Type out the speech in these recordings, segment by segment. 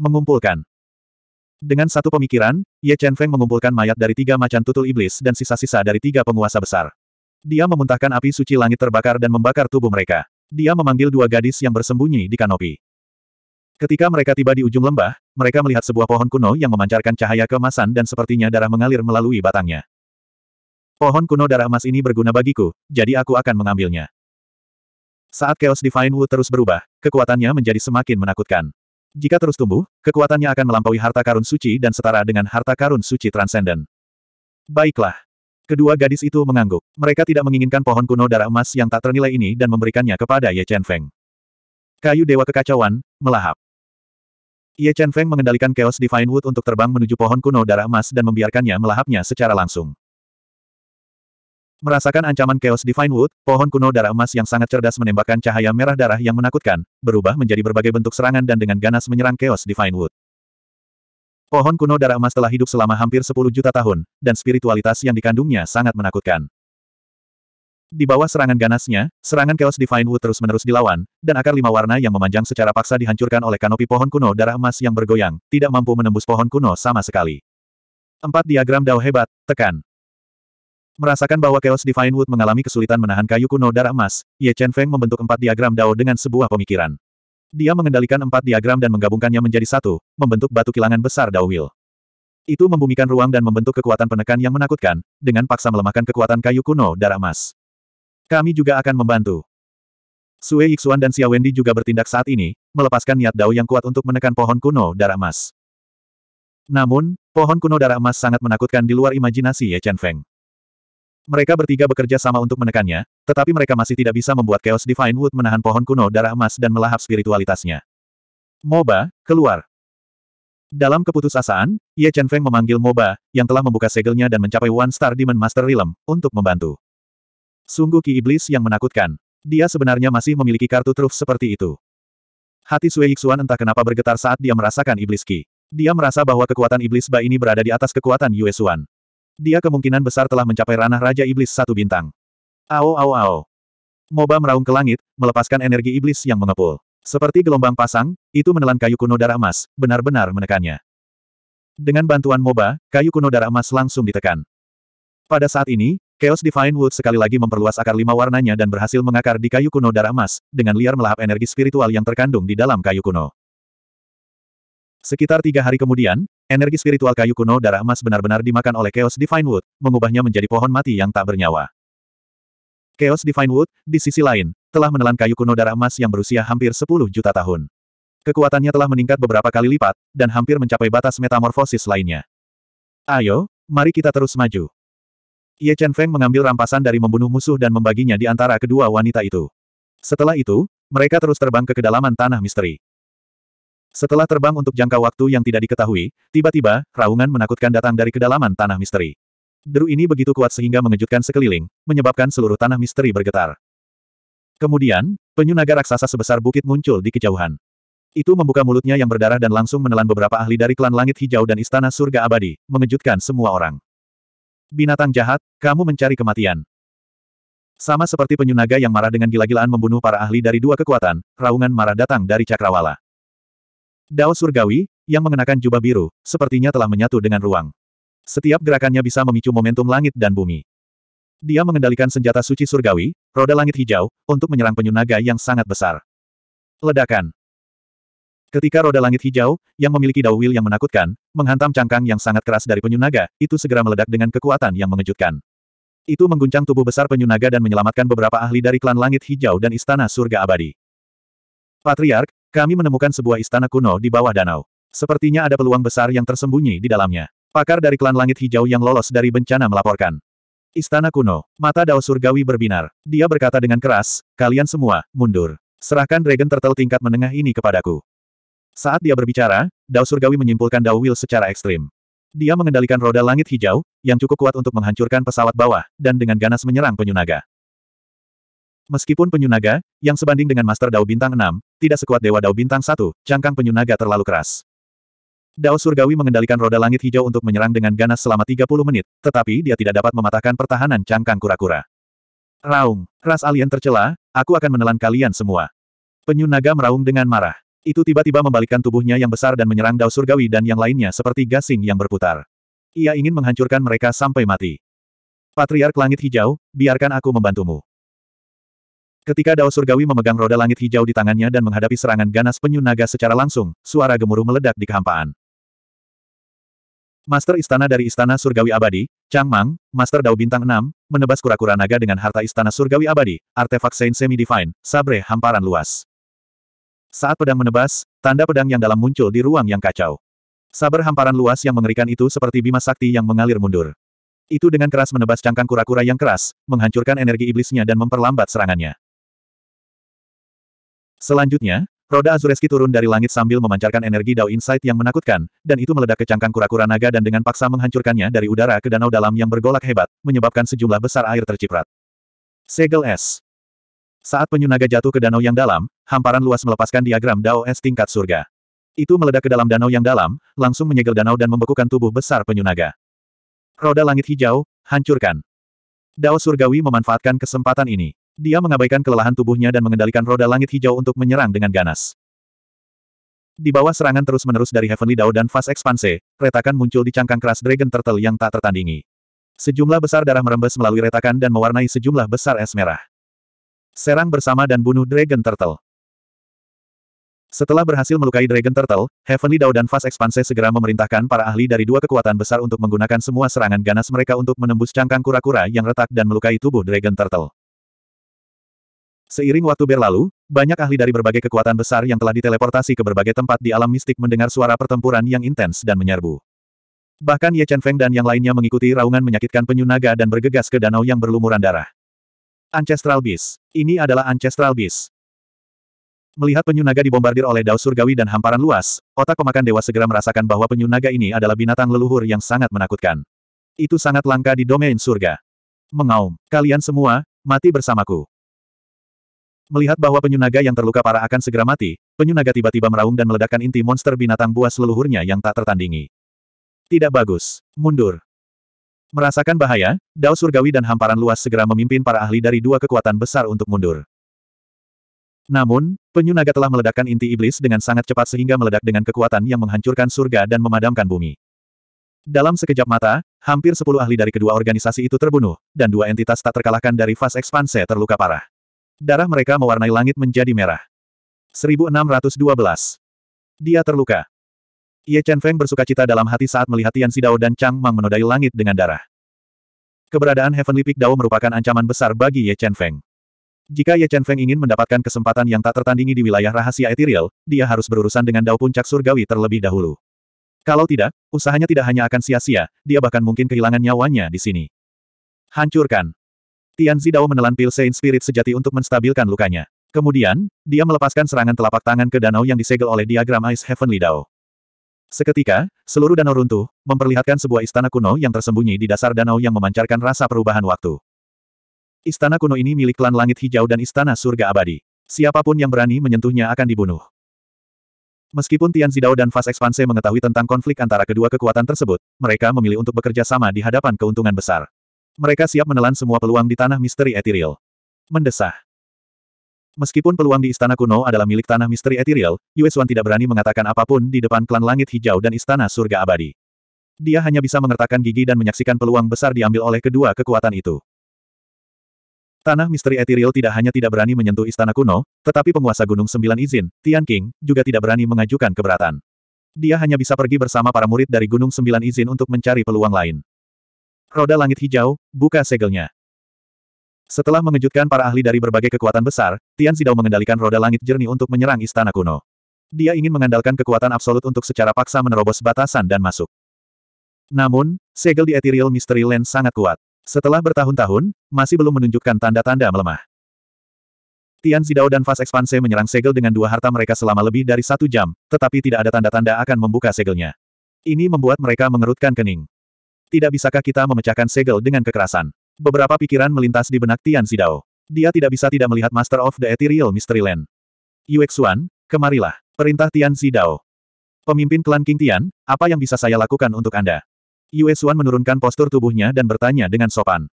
Mengumpulkan. Dengan satu pemikiran, Ye Chen Feng mengumpulkan mayat dari tiga macan tutul iblis dan sisa-sisa dari tiga penguasa besar. Dia memuntahkan api suci langit terbakar dan membakar tubuh mereka. Dia memanggil dua gadis yang bersembunyi di kanopi. Ketika mereka tiba di ujung lembah, mereka melihat sebuah pohon kuno yang memancarkan cahaya keemasan dan sepertinya darah mengalir melalui batangnya. Pohon kuno darah emas ini berguna bagiku, jadi aku akan mengambilnya. Saat Chaos Divine Wood terus berubah, kekuatannya menjadi semakin menakutkan. Jika terus tumbuh, kekuatannya akan melampaui harta karun suci dan setara dengan harta karun suci transenden. Baiklah. Kedua gadis itu mengangguk. Mereka tidak menginginkan pohon kuno darah emas yang tak ternilai ini dan memberikannya kepada Ye Chen Feng. Kayu Dewa Kekacauan, melahap. Ye Chen Feng mengendalikan Chaos Divine Wood untuk terbang menuju pohon kuno darah emas dan membiarkannya melahapnya secara langsung. Merasakan ancaman Chaos Divine Wood, pohon kuno darah emas yang sangat cerdas menembakkan cahaya merah darah yang menakutkan, berubah menjadi berbagai bentuk serangan dan dengan ganas menyerang Chaos Divine Wood. Pohon kuno darah emas telah hidup selama hampir 10 juta tahun, dan spiritualitas yang dikandungnya sangat menakutkan. Di bawah serangan ganasnya, serangan Chaos Divine Wood terus-menerus dilawan, dan akar lima warna yang memanjang secara paksa dihancurkan oleh kanopi pohon kuno darah emas yang bergoyang, tidak mampu menembus pohon kuno sama sekali. Empat diagram Dao hebat, tekan. Merasakan bahwa Chaos Divine Wood mengalami kesulitan menahan kayu kuno darah emas, Ye Chen Feng membentuk empat diagram Dao dengan sebuah pemikiran. Dia mengendalikan empat diagram dan menggabungkannya menjadi satu, membentuk batu kilangan besar Dao Will. Itu membumikan ruang dan membentuk kekuatan penekan yang menakutkan, dengan paksa melemahkan kekuatan kayu kuno darah emas. Kami juga akan membantu. Sue Yixuan dan Xia Wendi juga bertindak saat ini, melepaskan niat Dao yang kuat untuk menekan pohon kuno darah emas. Namun, pohon kuno darah emas sangat menakutkan di luar imajinasi Ye Chen Feng. Mereka bertiga bekerja sama untuk menekannya, tetapi mereka masih tidak bisa membuat Chaos Divine Wood menahan pohon kuno darah emas dan melahap spiritualitasnya. Moba, keluar. Dalam keputusasaan, Ye Chen Feng memanggil Moba, yang telah membuka segelnya dan mencapai One Star Demon Master Realm, untuk membantu. Sungguh ki iblis yang menakutkan. Dia sebenarnya masih memiliki kartu truf seperti itu. Hati Sui Yixuan entah kenapa bergetar saat dia merasakan iblis ki. Dia merasa bahwa kekuatan iblis Ba ini berada di atas kekuatan Yue Xuan. Dia kemungkinan besar telah mencapai ranah Raja Iblis satu bintang. Ao ao ao. Moba meraung ke langit, melepaskan energi iblis yang mengepul. Seperti gelombang pasang, itu menelan kayu kuno darah emas, benar-benar menekannya. Dengan bantuan Moba, kayu kuno darah emas langsung ditekan. Pada saat ini, Chaos Divine Wood sekali lagi memperluas akar lima warnanya dan berhasil mengakar di kayu kuno darah emas, dengan liar melahap energi spiritual yang terkandung di dalam kayu kuno. Sekitar tiga hari kemudian, energi spiritual kayu kuno darah emas benar-benar dimakan oleh Chaos Divine Wood, mengubahnya menjadi pohon mati yang tak bernyawa. Chaos Divine Wood, di sisi lain, telah menelan kayu kuno darah emas yang berusia hampir 10 juta tahun. Kekuatannya telah meningkat beberapa kali lipat, dan hampir mencapai batas metamorfosis lainnya. Ayo, mari kita terus maju. Ye Chen Feng mengambil rampasan dari membunuh musuh dan membaginya di antara kedua wanita itu. Setelah itu, mereka terus terbang ke kedalaman tanah misteri. Setelah terbang untuk jangka waktu yang tidak diketahui, tiba-tiba, raungan menakutkan datang dari kedalaman tanah misteri. Deru ini begitu kuat sehingga mengejutkan sekeliling, menyebabkan seluruh tanah misteri bergetar. Kemudian, penyu naga raksasa sebesar bukit muncul di kejauhan. Itu membuka mulutnya yang berdarah dan langsung menelan beberapa ahli dari klan langit hijau dan istana surga abadi, mengejutkan semua orang. Binatang jahat, kamu mencari kematian. Sama seperti penyu naga yang marah dengan gila-gilaan membunuh para ahli dari dua kekuatan, raungan marah datang dari cakrawala. Dao Surgawi, yang mengenakan jubah biru, sepertinya telah menyatu dengan ruang. Setiap gerakannya bisa memicu momentum langit dan bumi. Dia mengendalikan senjata suci surgawi, roda langit hijau, untuk menyerang penyu naga yang sangat besar. Ledakan. Ketika roda langit hijau, yang memiliki Dao Will yang menakutkan, menghantam cangkang yang sangat keras dari penyu naga, itu segera meledak dengan kekuatan yang mengejutkan. Itu mengguncang tubuh besar penyu naga dan menyelamatkan beberapa ahli dari klan langit hijau dan istana surga abadi. Patriark, kami menemukan sebuah istana kuno di bawah danau. Sepertinya ada peluang besar yang tersembunyi di dalamnya. Pakar dari klan langit hijau yang lolos dari bencana melaporkan. Istana kuno. Mata Dao Surgawi berbinar. Dia berkata dengan keras, kalian semua, mundur. Serahkan Dragon Turtle tingkat menengah ini kepadaku. Saat dia berbicara, Dao Surgawi menyimpulkan Dao Will secara ekstrim. Dia mengendalikan roda langit hijau, yang cukup kuat untuk menghancurkan pesawat bawah, dan dengan ganas menyerang penyu naga. Meskipun penyu naga, yang sebanding dengan Master Dao Bintang 6, tidak sekuat Dewa Dao Bintang 1, cangkang penyu naga terlalu keras. Dao Surgawi mengendalikan roda langit hijau untuk menyerang dengan ganas selama 30 menit, tetapi dia tidak dapat mematahkan pertahanan cangkang kura-kura. Raung, ras alien tercela, aku akan menelan kalian semua. Penyu naga meraung dengan marah. Itu tiba-tiba membalikkan tubuhnya yang besar dan menyerang Dao Surgawi dan yang lainnya seperti gasing yang berputar. Ia ingin menghancurkan mereka sampai mati. Patriark Langit Hijau, biarkan aku membantumu. Ketika Dao Surgawi memegang roda langit hijau di tangannya dan menghadapi serangan ganas penyu naga secara langsung, suara gemuruh meledak di kehampaan. Master Istana dari Istana Surgawi Abadi, Chang Mang, Master Dao Bintang 6, menebas kura-kura naga dengan harta Istana Surgawi Abadi, artefak Saint Semi-Divine, sabre hamparan luas. Saat pedang menebas, tanda pedang yang dalam muncul di ruang yang kacau. Saber hamparan luas yang mengerikan itu seperti bima sakti yang mengalir mundur. Itu dengan keras menebas cangkang kura-kura yang keras, menghancurkan energi iblisnya dan memperlambat serangannya. Selanjutnya, roda Azureski turun dari langit sambil memancarkan energi Dao Insight yang menakutkan, dan itu meledak ke cangkang kura-kura naga dan dengan paksa menghancurkannya dari udara ke danau dalam yang bergolak hebat, menyebabkan sejumlah besar air terciprat. Segel S. Saat penyu naga jatuh ke danau yang dalam, hamparan luas melepaskan diagram Dao Es tingkat surga. Itu meledak ke dalam danau yang dalam, langsung menyegel danau dan membekukan tubuh besar penyu naga. Roda langit hijau, hancurkan. Dao surgawi memanfaatkan kesempatan ini. Dia mengabaikan kelelahan tubuhnya dan mengendalikan roda langit hijau untuk menyerang dengan ganas. Di bawah serangan terus-menerus dari Heavenly Dao dan Fast Expanse, retakan muncul di cangkang keras Dragon Turtle yang tak tertandingi. Sejumlah besar darah merembes melalui retakan dan mewarnai sejumlah besar es merah. Serang bersama dan bunuh Dragon Turtle. Setelah berhasil melukai Dragon Turtle, Heavenly Dao dan Fast Expanse segera memerintahkan para ahli dari dua kekuatan besar untuk menggunakan semua serangan ganas mereka untuk menembus cangkang kura-kura yang retak dan melukai tubuh Dragon Turtle. Seiring waktu berlalu, banyak ahli dari berbagai kekuatan besar yang telah diteleportasi ke berbagai tempat di alam mistik mendengar suara pertempuran yang intens dan menyerbu. Bahkan Ye Chen Feng dan yang lainnya mengikuti raungan menyakitkan penyu naga dan bergegas ke danau yang berlumuran darah. Ancestral Beast. Ini adalah Ancestral Beast. Melihat penyu naga dibombardir oleh Dao Surgawi dan hamparan luas, otak pemakan dewa segera merasakan bahwa penyu naga ini adalah binatang leluhur yang sangat menakutkan. Itu sangat langka di domain surga. Mengaum, kalian semua, mati bersamaku. Melihat bahwa penyu naga yang terluka parah akan segera mati, penyu naga tiba-tiba meraung dan meledakkan inti monster binatang buas leluhurnya yang tak tertandingi. Tidak bagus. Mundur. Merasakan bahaya, Dao Surgawi dan hamparan luas segera memimpin para ahli dari dua kekuatan besar untuk mundur. Namun, penyu naga telah meledakkan inti iblis dengan sangat cepat sehingga meledak dengan kekuatan yang menghancurkan surga dan memadamkan bumi. Dalam sekejap mata, hampir sepuluh ahli dari kedua organisasi itu terbunuh, dan dua entitas tak terkalahkan dari Fast Expanse terluka parah. Darah mereka mewarnai langit menjadi merah. 1612. Dia terluka. Ye Chen Feng bersuka cita dalam hati saat melihat Tian Xidao dan Chang Mang menodai langit dengan darah. Keberadaan Heavenly Peak Dao merupakan ancaman besar bagi Ye Chen Feng. Jika Ye Chen Feng ingin mendapatkan kesempatan yang tak tertandingi di wilayah rahasia ethereal, dia harus berurusan dengan Dao Puncak Surgawi terlebih dahulu. Kalau tidak, usahanya tidak hanya akan sia-sia, dia bahkan mungkin kehilangan nyawanya di sini. Hancurkan. Tian Xidao menelan pil Saint Spirit sejati untuk menstabilkan lukanya. Kemudian, dia melepaskan serangan telapak tangan ke danau yang disegel oleh diagram Ice Heavenly Dao. Seketika, seluruh danau runtuh, memperlihatkan sebuah istana kuno yang tersembunyi di dasar danau yang memancarkan rasa perubahan waktu. Istana kuno ini milik klan langit hijau dan istana surga abadi. Siapa pun yang berani menyentuhnya akan dibunuh. Meskipun Tian Zidao dan Fast Expanse mengetahui tentang konflik antara kedua kekuatan tersebut, mereka memilih untuk bekerja sama di hadapan keuntungan besar. Mereka siap menelan semua peluang di tanah misteri ethereal. Mendesah. Meskipun peluang di istana kuno adalah milik tanah misteri ethereal, Yue Xuan tidak berani mengatakan apa pun di depan klan langit hijau dan istana surga abadi. Dia hanya bisa mengertakkan gigi dan menyaksikan peluang besar diambil oleh kedua kekuatan itu. Tanah misteri ethereal tidak hanya tidak berani menyentuh istana kuno, tetapi penguasa Gunung Sembilan Izin, Tian King, juga tidak berani mengajukan keberatan. Dia hanya bisa pergi bersama para murid dari Gunung Sembilan Izin untuk mencari peluang lain. Roda langit hijau, buka segelnya. Setelah mengejutkan para ahli dari berbagai kekuatan besar, Tian Xidao mengendalikan roda langit jernih untuk menyerang istana kuno. Dia ingin mengandalkan kekuatan absolut untuk secara paksa menerobos batasan dan masuk. Namun, segel di Ethereal Mystery Land sangat kuat. Setelah bertahun-tahun, masih belum menunjukkan tanda-tanda melemah. Tian Xidao dan Fast Expanse menyerang segel dengan dua harta mereka selama lebih dari satu jam, tetapi tidak ada tanda-tanda akan membuka segelnya. Ini membuat mereka mengerutkan kening. Tidak bisakah kita memecahkan segel dengan kekerasan? Beberapa pikiran melintas di benak Tian Xidao. Dia tidak bisa tidak melihat Master of the Ethereal Mystery Land. Yue Xuan, kemarilah. Perintah Tian Xidao. Pemimpin klan King Tian, apa yang bisa saya lakukan untuk Anda? Yue Xuan menurunkan postur tubuhnya dan bertanya dengan sopan.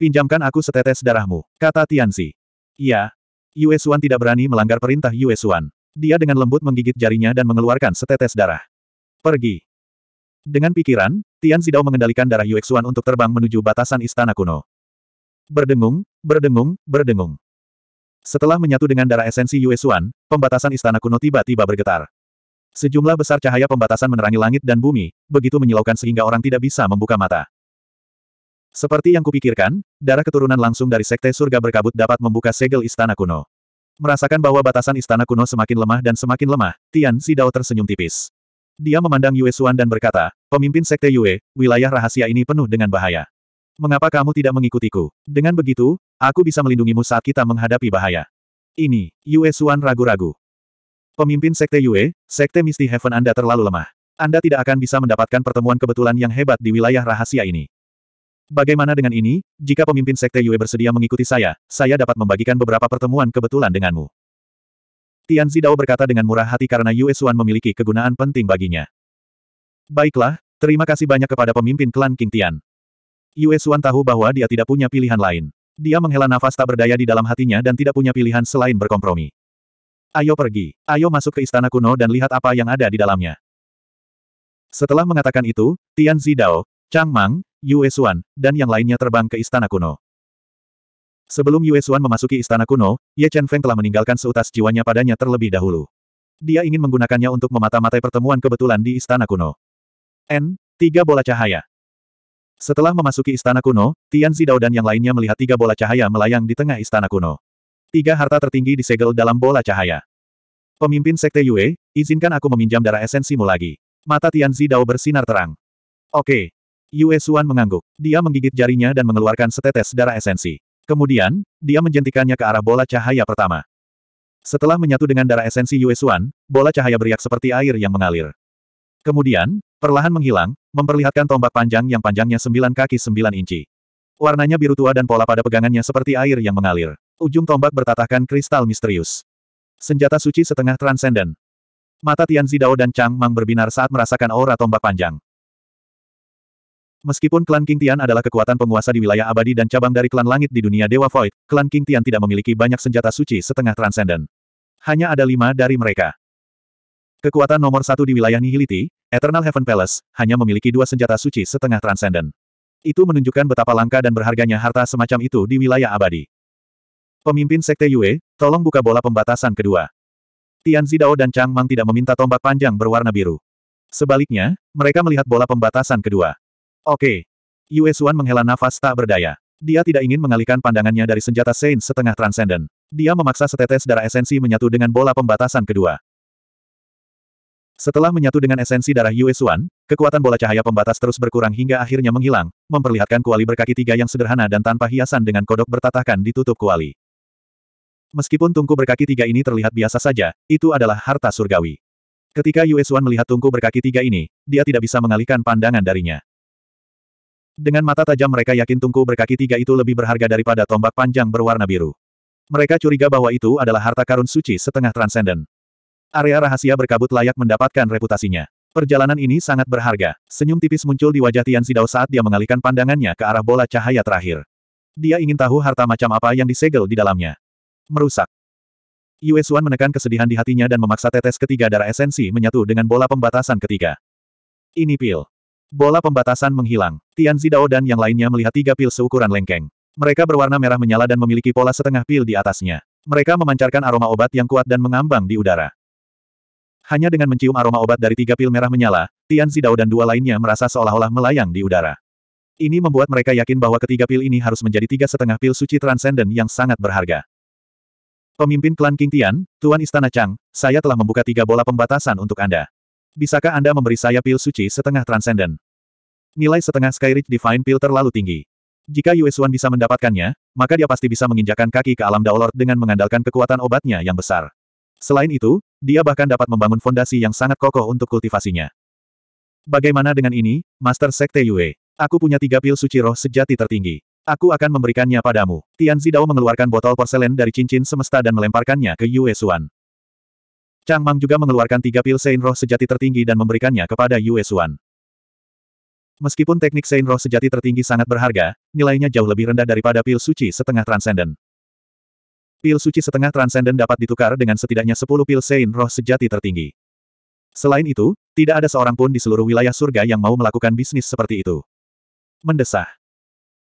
Pinjamkan aku setetes darahmu, kata Tian Xi. Iya. Yue Xuan tidak berani melanggar perintah Yue Xuan. Dia dengan lembut menggigit jarinya dan mengeluarkan setetes darah. Pergi. Dengan pikiran, Tian Zidao mengendalikan darah Yue Xuan untuk terbang menuju batasan istana kuno. Berdengung, berdengung, berdengung. Setelah menyatu dengan darah esensi Yue Xuan, pembatasan istana kuno tiba-tiba bergetar. Sejumlah besar cahaya pembatasan menerangi langit dan bumi, begitu menyilaukan sehingga orang tidak bisa membuka mata. Seperti yang kupikirkan, darah keturunan langsung dari Sekte Surga Berkabut dapat membuka segel istana kuno. Merasakan bahwa batasan istana kuno semakin lemah dan semakin lemah, Tian Zidao tersenyum tipis. Dia memandang Yue Xuan dan berkata, pemimpin Sekte Yue, wilayah rahasia ini penuh dengan bahaya. Mengapa kamu tidak mengikutiku? Dengan begitu, aku bisa melindungimu saat kita menghadapi bahaya. Ini, Yue Xuan ragu-ragu. Pemimpin Sekte Yue, Sekte Misty Heaven Anda terlalu lemah. Anda tidak akan bisa mendapatkan pertemuan kebetulan yang hebat di wilayah rahasia ini. Bagaimana dengan ini, jika pemimpin Sekte Yue bersedia mengikuti saya, saya dapat membagikan beberapa pertemuan kebetulan denganmu. Tian Zidao berkata dengan murah hati karena Yue Xuan memiliki kegunaan penting baginya. Baiklah, terima kasih banyak kepada pemimpin klan King Tian. Yue Xuan tahu bahwa dia tidak punya pilihan lain. Dia menghela nafas tak berdaya di dalam hatinya dan tidak punya pilihan selain berkompromi. Ayo pergi, ayo masuk ke istana kuno dan lihat apa yang ada di dalamnya. Setelah mengatakan itu, Tian Zidao, Chang Mang, Yue Xuan, dan yang lainnya terbang ke istana kuno. Sebelum Yue Xuan memasuki istana kuno, Ye Chen Feng telah meninggalkan seutas jiwanya padanya terlebih dahulu. Dia ingin menggunakannya untuk memata-matai pertemuan kebetulan di istana kuno. N. Tiga bola cahaya. Setelah memasuki istana kuno, Tian Zidao dan yang lainnya melihat tiga bola cahaya melayang di tengah istana kuno. Tiga harta tertinggi disegel dalam bola cahaya. Pemimpin Sekte Yue, izinkan aku meminjam darah esensimu lagi. Mata Tian Zidao bersinar terang. Oke, Yue Xuan mengangguk. Dia menggigit jarinya dan mengeluarkan setetes darah esensi. Kemudian, dia menjentikannya ke arah bola cahaya pertama. Setelah menyatu dengan darah esensi Yue Xuan, bola cahaya beriak seperti air yang mengalir. Kemudian, perlahan menghilang, memperlihatkan tombak panjang yang panjangnya 9 kaki 9 inci. Warnanya biru tua dan pola pada pegangannya seperti air yang mengalir. Ujung tombak bertatahkan kristal misterius. Senjata suci setengah transenden. Mata Tian Zidao dan Chang Mang berbinar saat merasakan aura tombak panjang. Meskipun klan King Tian adalah kekuatan penguasa di wilayah abadi dan cabang dari klan langit di dunia Dewa Void, klan King Tian tidak memiliki banyak senjata suci setengah transenden. Hanya ada lima dari mereka. Kekuatan nomor satu di wilayah Nihility, Eternal Heaven Palace, hanya memiliki dua senjata suci setengah transenden. Itu menunjukkan betapa langka dan berharganya harta semacam itu di wilayah abadi. Pemimpin Sekte Yue, tolong buka bola pembatasan kedua. Tian Zidao dan Chang Mang tidak meminta tombak panjang berwarna biru. Sebaliknya, mereka melihat bola pembatasan kedua. Oke. Yue Xuan menghela nafas tak berdaya. Dia tidak ingin mengalihkan pandangannya dari senjata Saint setengah transenden. Dia memaksa setetes darah esensi menyatu dengan bola pembatasan kedua. Setelah menyatu dengan esensi darah Yue Xuan, kekuatan bola cahaya pembatas terus berkurang hingga akhirnya menghilang, memperlihatkan kuali berkaki tiga yang sederhana dan tanpa hiasan dengan kodok bertatahkan ditutup kuali. Meskipun tungku berkaki tiga ini terlihat biasa saja, itu adalah harta surgawi. Ketika Yue Xuan melihat tungku berkaki tiga ini, dia tidak bisa mengalihkan pandangan darinya. Dengan mata tajam mereka yakin tungku berkaki tiga itu lebih berharga daripada tombak panjang berwarna biru. Mereka curiga bahwa itu adalah harta karun suci setengah transenden. Area rahasia berkabut layak mendapatkan reputasinya. Perjalanan ini sangat berharga. Senyum tipis muncul di wajah Tian Zidao saat dia mengalihkan pandangannya ke arah bola cahaya terakhir. Dia ingin tahu harta macam apa yang disegel di dalamnya. Merusak. Yue Xuan menekan kesedihan di hatinya dan memaksa tetes ketiga darah esensi menyatu dengan bola pembatasan ketiga. Ini pil. Bola pembatasan menghilang. Tian Zidao dan yang lainnya melihat tiga pil seukuran lengkeng. Mereka berwarna merah menyala dan memiliki pola setengah pil di atasnya. Mereka memancarkan aroma obat yang kuat dan mengambang di udara. Hanya dengan mencium aroma obat dari tiga pil merah menyala, Tian Zidao dan dua lainnya merasa seolah-olah melayang di udara. Ini membuat mereka yakin bahwa ketiga pil ini harus menjadi tiga setengah pil suci transenden yang sangat berharga. Pemimpin klan King Tian, Tuan Istana Chang, saya telah membuka tiga bola pembatasan untuk Anda. Bisakah Anda memberi saya pil suci setengah transenden? Nilai setengah Skyridge Divine Pill terlalu tinggi. Jika Yue Xuan bisa mendapatkannya, maka dia pasti bisa menginjakan kaki ke alam Daolord dengan mengandalkan kekuatan obatnya yang besar. Selain itu, dia bahkan dapat membangun fondasi yang sangat kokoh untuk kultivasinya. Bagaimana dengan ini, Master Sekte Yue? Aku punya tiga pil suci roh sejati tertinggi. Aku akan memberikannya padamu. Tian Zidao mengeluarkan botol porselen dari cincin semesta dan melemparkannya ke Yue Xuan. Chang Mang juga mengeluarkan tiga pil Sein roh sejati tertinggi dan memberikannya kepada Yue Xuan. Meskipun teknik Sein Roh sejati tertinggi sangat berharga, nilainya jauh lebih rendah daripada pil suci setengah transenden. Pil suci setengah transenden dapat ditukar dengan setidaknya 10 pil sein roh sejati tertinggi. Selain itu, tidak ada seorang pun di seluruh wilayah surga yang mau melakukan bisnis seperti itu. Mendesah.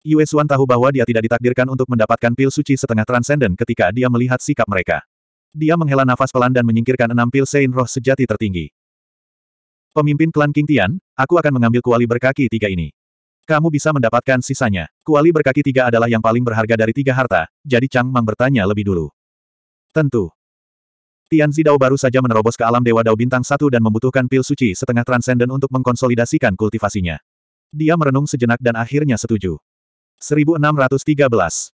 Yue Xuan tahu bahwa dia tidak ditakdirkan untuk mendapatkan pil suci setengah transenden ketika dia melihat sikap mereka. Dia menghela nafas pelan dan menyingkirkan enam pil sein roh sejati tertinggi. Pemimpin klan King Tian, aku akan mengambil kuali berkaki tiga ini. Kamu bisa mendapatkan sisanya. Kuali berkaki tiga adalah yang paling berharga dari tiga harta, jadi Chang Mang bertanya lebih dulu. Tentu. Tian Zidao baru saja menerobos ke alam Dewa Dao Bintang satu dan membutuhkan pil suci setengah transenden untuk mengkonsolidasikan kultivasinya. Dia merenung sejenak dan akhirnya setuju. 1613.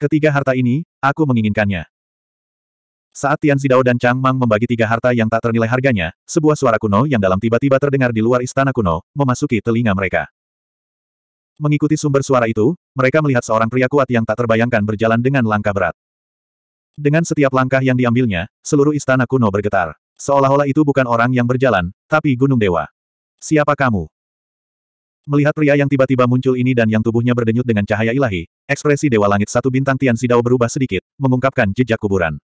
Ketiga harta ini, aku menginginkannya. Saat Tian Zidao dan Chang Mang membagi tiga harta yang tak ternilai harganya, sebuah suara kuno yang dalam tiba-tiba terdengar di luar istana kuno, memasuki telinga mereka. Mengikuti sumber suara itu, mereka melihat seorang pria kuat yang tak terbayangkan berjalan dengan langkah berat. Dengan setiap langkah yang diambilnya, seluruh istana kuno bergetar. Seolah-olah itu bukan orang yang berjalan, tapi gunung dewa. Siapa kamu? Melihat pria yang tiba-tiba muncul ini dan yang tubuhnya berdenyut dengan cahaya ilahi, ekspresi Dewa Langit Satu Bintang Tian Sidao berubah sedikit, mengungkapkan jejak kuburan.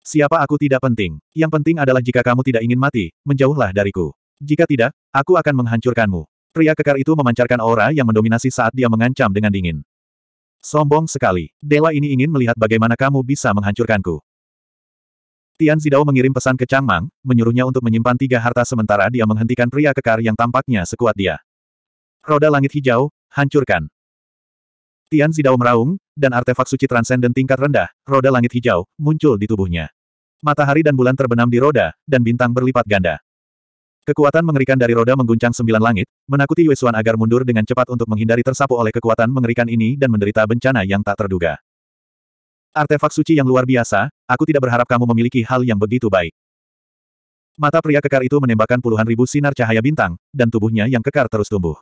Siapa aku tidak penting. Yang penting adalah jika kamu tidak ingin mati, menjauhlah dariku. Jika tidak, aku akan menghancurkanmu. Pria kekar itu memancarkan aura yang mendominasi saat dia mengancam dengan dingin. Sombong sekali. Dewa ini ingin melihat bagaimana kamu bisa menghancurkanku. Tian Zidao mengirim pesan ke Chang Mang, menyuruhnya untuk menyimpan tiga harta sementara dia menghentikan pria kekar yang tampaknya sekuat dia. Roda langit hijau, hancurkan. Tian Zidao meraung, dan artefak suci transenden tingkat rendah, roda langit hijau, muncul di tubuhnya. Matahari dan bulan terbenam di roda, dan bintang berlipat ganda. Kekuatan mengerikan dari roda mengguncang sembilan langit, menakuti Yue Xuan agar mundur dengan cepat untuk menghindari tersapu oleh kekuatan mengerikan ini dan menderita bencana yang tak terduga. Artefak suci yang luar biasa, aku tidak berharap kamu memiliki hal yang begitu baik. Mata pria kekar itu menembakkan puluhan ribu sinar cahaya bintang, dan tubuhnya yang kekar terus tumbuh.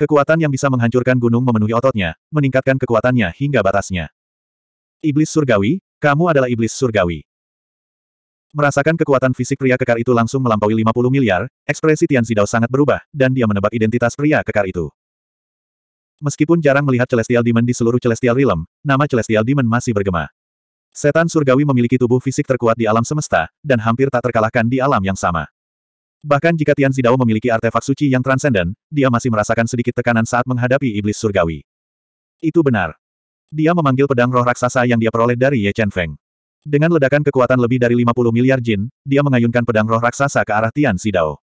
Kekuatan yang bisa menghancurkan gunung memenuhi ototnya, meningkatkan kekuatannya hingga batasnya. Iblis surgawi, kamu adalah iblis surgawi. Merasakan kekuatan fisik pria kekar itu langsung melampaui 50 miliar, ekspresi Tian Zidao sangat berubah, dan dia menebak identitas pria kekar itu. Meskipun jarang melihat Celestial Demon di seluruh Celestial Realm, nama Celestial Demon masih bergema. Setan surgawi memiliki tubuh fisik terkuat di alam semesta, dan hampir tak terkalahkan di alam yang sama. Bahkan jika Tian Zidao memiliki artefak suci yang transenden, dia masih merasakan sedikit tekanan saat menghadapi iblis surgawi. Itu benar. Dia memanggil pedang roh raksasa yang dia peroleh dari Ye Chen Feng. Dengan ledakan kekuatan lebih dari 50 miliar jin, dia mengayunkan pedang roh raksasa ke arah Tian Xidao.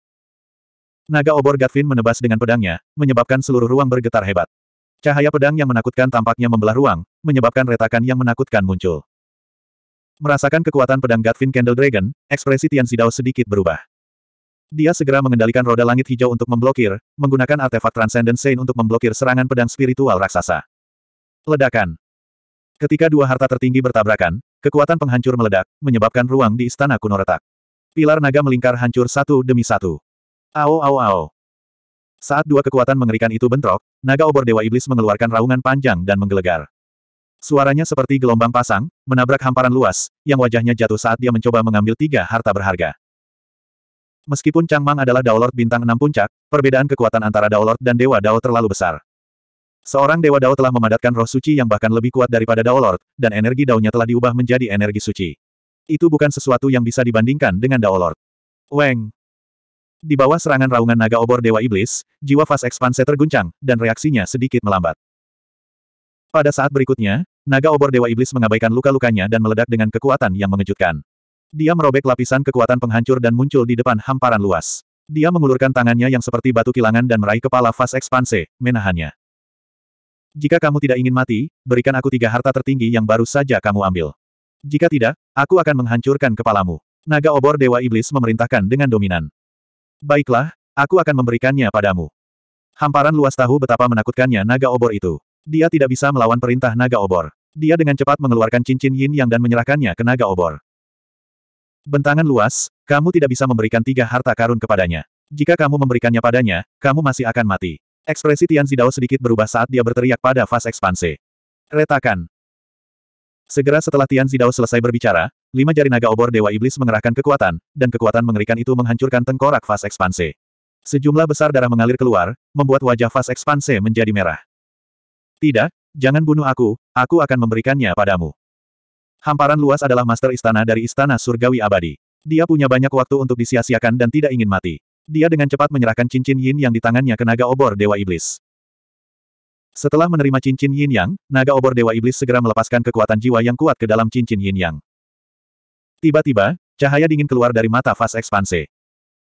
Naga obor Gatvin menebas dengan pedangnya, menyebabkan seluruh ruang bergetar hebat. Cahaya pedang yang menakutkan tampaknya membelah ruang, menyebabkan retakan yang menakutkan muncul. Merasakan kekuatan pedang Gatvin Candle Dragon, ekspresi Tian Xidao sedikit berubah. Dia segera mengendalikan roda langit hijau untuk memblokir, menggunakan artefak Transcendent Saint untuk memblokir serangan pedang spiritual raksasa. Ledakan. Ketika dua harta tertinggi bertabrakan, Kekuatan penghancur meledak, menyebabkan ruang di istana kuno retak. Pilar naga melingkar hancur satu demi satu. Ao ao ao. Saat dua kekuatan mengerikan itu bentrok, naga obor dewa iblis mengeluarkan raungan panjang dan menggelegar. Suaranya seperti gelombang pasang, menabrak hamparan luas, yang wajahnya jatuh saat dia mencoba mengambil tiga harta berharga. Meskipun Chang Mang adalah Daolord bintang enam puncak, perbedaan kekuatan antara Daolord dan Dewa Dao terlalu besar. Seorang Dewa Dao telah memadatkan roh suci yang bahkan lebih kuat daripada Dao Lord, dan energi Dao-nya telah diubah menjadi energi suci. Itu bukan sesuatu yang bisa dibandingkan dengan Dao Lord. Weng. Di bawah serangan raungan naga obor Dewa Iblis, jiwa Fast Expanse terguncang, dan reaksinya sedikit melambat. Pada saat berikutnya, naga obor Dewa Iblis mengabaikan luka-lukanya dan meledak dengan kekuatan yang mengejutkan. Dia merobek lapisan kekuatan penghancur dan muncul di depan hamparan luas. Dia mengulurkan tangannya yang seperti batu kilangan dan meraih kepala Fast Expanse, menahannya. Jika kamu tidak ingin mati, berikan aku tiga harta tertinggi yang baru saja kamu ambil. Jika tidak, aku akan menghancurkan kepalamu. Naga obor Dewa Iblis memerintahkan dengan dominan. Baiklah, aku akan memberikannya padamu. Hamparan luas tahu betapa menakutkannya naga obor itu. Dia tidak bisa melawan perintah naga obor. Dia dengan cepat mengeluarkan cincin yin yang dan menyerahkannya ke naga obor. Bentangan luas, kamu tidak bisa memberikan tiga harta karun kepadanya. Jika kamu memberikannya padanya, kamu masih akan mati. Ekspresi Tian Zidao sedikit berubah saat dia berteriak pada fase ekspansi. Retakan. Segera setelah Tian Zidao selesai berbicara, lima jari naga obor Dewa Iblis mengerahkan kekuatan, dan kekuatan mengerikan itu menghancurkan tengkorak fase ekspansi. Sejumlah besar darah mengalir keluar, membuat wajah fase ekspansi menjadi merah. Tidak, jangan bunuh aku, aku akan memberikannya padamu. Hamparan luas adalah master istana dari istana surgawi abadi. Dia punya banyak waktu untuk disia-siakan dan tidak ingin mati. Dia dengan cepat menyerahkan cincin yin yang di tangannya ke naga obor Dewa Iblis. Setelah menerima cincin yin yang, naga obor Dewa Iblis segera melepaskan kekuatan jiwa yang kuat ke dalam cincin yin yang. Tiba-tiba, cahaya dingin keluar dari mata Fas Ekspanse.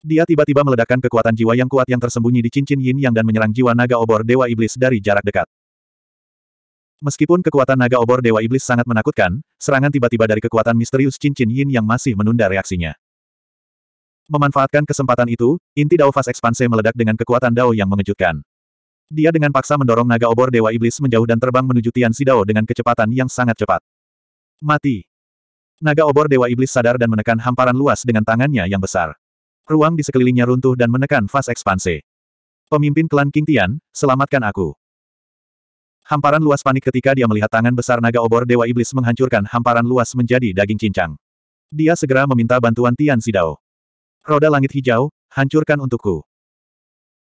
Dia tiba-tiba meledakkan kekuatan jiwa yang kuat yang tersembunyi di cincin yin yang dan menyerang jiwa naga obor Dewa Iblis dari jarak dekat. Meskipun kekuatan naga obor Dewa Iblis sangat menakutkan, serangan tiba-tiba dari kekuatan misterius cincin yin yang masih menunda reaksinya. Memanfaatkan kesempatan itu, inti Dao Fas Ekspanse meledak dengan kekuatan Dao yang mengejutkan. Dia dengan paksa mendorong naga obor Dewa Iblis menjauh dan terbang menuju Tian Sidao dengan kecepatan yang sangat cepat. Mati. Naga obor Dewa Iblis sadar dan menekan hamparan luas dengan tangannya yang besar. Ruang di sekelilingnya runtuh dan menekan fas ekspanse. Pemimpin klan King Tian, selamatkan aku. Hamparan luas panik ketika dia melihat tangan besar naga obor Dewa Iblis menghancurkan hamparan luas menjadi daging cincang. Dia segera meminta bantuan Tian Sidao. Roda langit hijau, hancurkan untukku.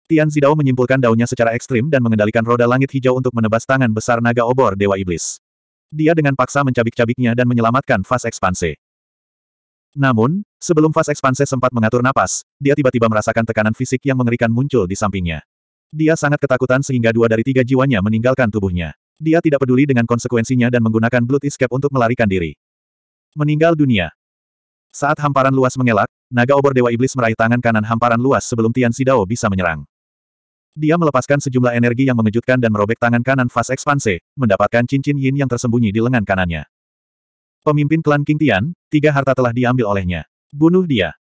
Tian Zidao menyimpulkan daunnya secara ekstrim dan mengendalikan roda langit hijau untuk menebas tangan besar naga obor Dewa Iblis. Dia dengan paksa mencabik-cabiknya dan menyelamatkan fas ekspanse. Namun, sebelum fas ekspanse sempat mengatur napas, dia tiba-tiba merasakan tekanan fisik yang mengerikan muncul di sampingnya. Dia sangat ketakutan sehingga dua dari tiga jiwanya meninggalkan tubuhnya. Dia tidak peduli dengan konsekuensinya dan menggunakan Blood Escape untuk melarikan diri. Meninggal dunia. Saat hamparan luas mengelak, naga obor Dewa Iblis meraih tangan kanan hamparan luas sebelum Tian Sidao bisa menyerang. Dia melepaskan sejumlah energi yang mengejutkan dan merobek tangan kanan Fas Ekspanse, mendapatkan cincin yin yang tersembunyi di lengan kanannya. Pemimpin klan King Tian, tiga harta telah diambil olehnya. Bunuh dia.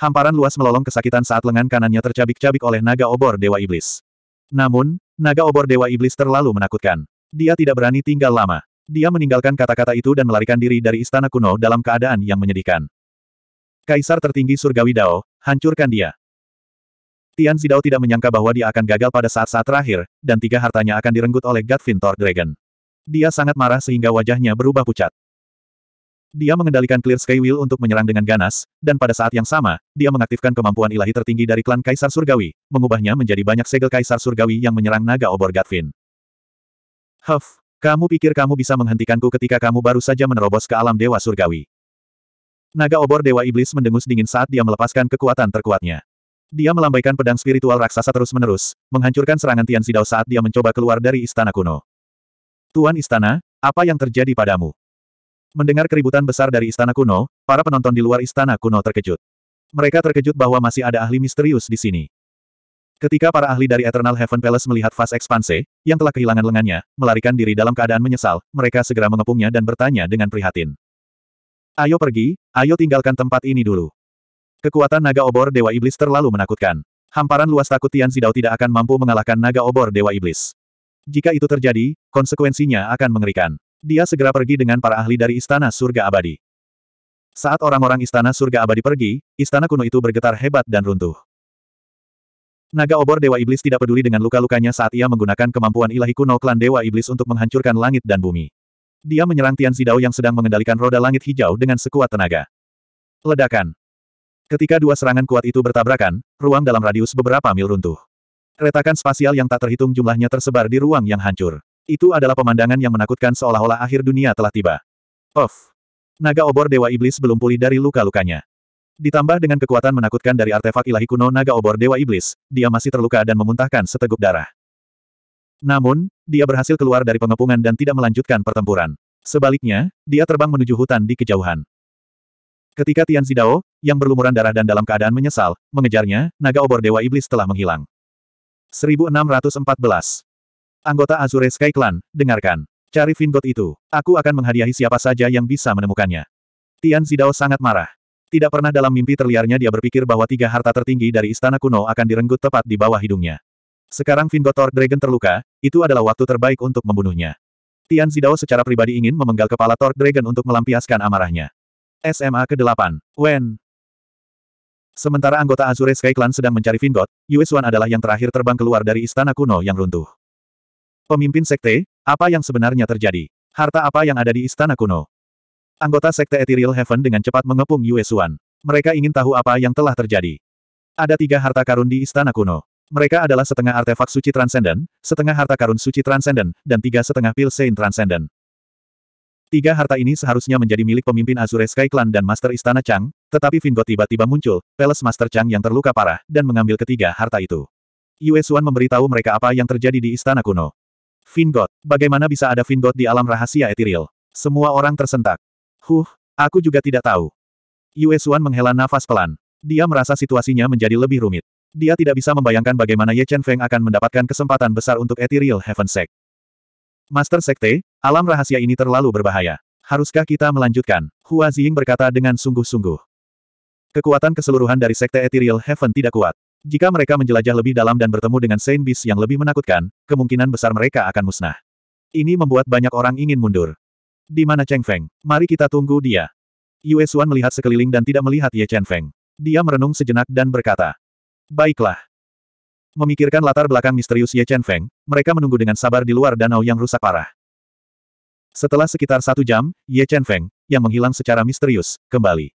Hamparan luas melolong kesakitan saat lengan kanannya tercabik-cabik oleh naga obor Dewa Iblis. Namun, naga obor Dewa Iblis terlalu menakutkan. Dia tidak berani tinggal lama. Dia meninggalkan kata-kata itu dan melarikan diri dari istana kuno dalam keadaan yang menyedihkan. Kaisar tertinggi surgawi Dao, hancurkan dia. Tian Zidao tidak menyangka bahwa dia akan gagal pada saat-saat terakhir, dan tiga hartanya akan direnggut oleh Godfin Thor Dragon. Dia sangat marah sehingga wajahnya berubah pucat. Dia mengendalikan Clear Sky Wheel untuk menyerang dengan ganas, dan pada saat yang sama, dia mengaktifkan kemampuan ilahi tertinggi dari klan Kaisar Surgawi, mengubahnya menjadi banyak segel Kaisar Surgawi yang menyerang naga obor Godfin. Huff, kamu pikir kamu bisa menghentikanku ketika kamu baru saja menerobos ke alam Dewa Surgawi. Naga obor Dewa Iblis mendengus dingin saat dia melepaskan kekuatan terkuatnya. Dia melambaikan pedang spiritual raksasa terus-menerus, menghancurkan serangan Tian Xidao saat dia mencoba keluar dari istana kuno. Tuan Istana, apa yang terjadi padamu? Mendengar keributan besar dari istana kuno, para penonton di luar istana kuno terkejut. Mereka terkejut bahwa masih ada ahli misterius di sini. Ketika para ahli dari Eternal Heaven Palace melihat Fas Expanse, yang telah kehilangan lengannya, melarikan diri dalam keadaan menyesal, mereka segera mengepungnya dan bertanya dengan prihatin. Ayo pergi, ayo tinggalkan tempat ini dulu. Kekuatan naga obor Dewa Iblis terlalu menakutkan. Hamparan luas takut Tian Zidao tidak akan mampu mengalahkan naga obor Dewa Iblis. Jika itu terjadi, konsekuensinya akan mengerikan. Dia segera pergi dengan para ahli dari Istana Surga Abadi. Saat orang-orang Istana Surga Abadi pergi, istana kuno itu bergetar hebat dan runtuh. Naga obor Dewa Iblis tidak peduli dengan luka-lukanya saat ia menggunakan kemampuan ilahi kuno klan Dewa Iblis untuk menghancurkan langit dan bumi. Dia menyerang Tian Zidao yang sedang mengendalikan roda langit hijau dengan sekuat tenaga. Ledakan. Ketika dua serangan kuat itu bertabrakan, ruang dalam radius beberapa mil runtuh. Retakan spasial yang tak terhitung jumlahnya tersebar di ruang yang hancur. Itu adalah pemandangan yang menakutkan seolah-olah akhir dunia telah tiba. Off. Naga obor Dewa Iblis belum pulih dari luka-lukanya. Ditambah dengan kekuatan menakutkan dari artefak ilahi kuno Naga obor Dewa Iblis, dia masih terluka dan memuntahkan seteguk darah. Namun, dia berhasil keluar dari pengepungan dan tidak melanjutkan pertempuran. Sebaliknya, dia terbang menuju hutan di kejauhan. Ketika Tian Zidao, yang berlumuran darah dan dalam keadaan menyesal, mengejarnya, naga obor Dewa Iblis telah menghilang. 1614. Anggota Azure Sky Clan, dengarkan. Cari Vingot itu. Aku akan menghadiahi siapa saja yang bisa menemukannya. Tian Zidao sangat marah. Tidak pernah dalam mimpi terliarnya dia berpikir bahwa tiga harta tertinggi dari istana kuno akan direnggut tepat di bawah hidungnya. Sekarang Vingot Thor Dragon terluka, itu adalah waktu terbaik untuk membunuhnya. Tian Zidao secara pribadi ingin memenggal kepala Thor Dragon untuk melampiaskan amarahnya. SMA ke-8. Wen. Sementara anggota Azure Sky Clan sedang mencari Vingot, Yuesuan adalah yang terakhir terbang keluar dari istana kuno yang runtuh. Pemimpin sekte, apa yang sebenarnya terjadi? Harta apa yang ada di istana kuno? Anggota sekte Ethereal Heaven dengan cepat mengepung Yuesuan. Mereka ingin tahu apa yang telah terjadi. Ada tiga harta karun di istana kuno. Mereka adalah setengah artefak suci transenden, setengah harta karun suci transenden, dan tiga setengah pil Saint transenden. Tiga harta ini seharusnya menjadi milik pemimpin Azure Sky Clan dan Master Istana Chang, tetapi Vingot tiba-tiba muncul, Palace Master Chang yang terluka parah, dan mengambil ketiga harta itu. Yue Xuan memberitahu mereka apa yang terjadi di istana kuno. Vingot, bagaimana bisa ada Vingot di alam rahasia etiril? Semua orang tersentak. Huh, aku juga tidak tahu. Yue Xuan menghela nafas pelan. Dia merasa situasinya menjadi lebih rumit. Dia tidak bisa membayangkan bagaimana Ye Chen Feng akan mendapatkan kesempatan besar untuk Ethereal Heaven Sect. Master Sekte, alam rahasia ini terlalu berbahaya. Haruskah kita melanjutkan? Hua Ziying berkata dengan sungguh-sungguh. Kekuatan keseluruhan dari Sekte Ethereal Heaven tidak kuat. Jika mereka menjelajah lebih dalam dan bertemu dengan Saint Beast yang lebih menakutkan, kemungkinan besar mereka akan musnah. Ini membuat banyak orang ingin mundur. Di mana Cheng Feng? Mari kita tunggu dia. Yue Xuan melihat sekeliling dan tidak melihat Ye Chen Feng. Dia merenung sejenak dan berkata, Baiklah. Memikirkan latar belakang misterius Ye Chen Feng, mereka menunggu dengan sabar di luar danau yang rusak parah. Setelah sekitar satu jam, Ye Chen Feng, yang menghilang secara misterius, kembali.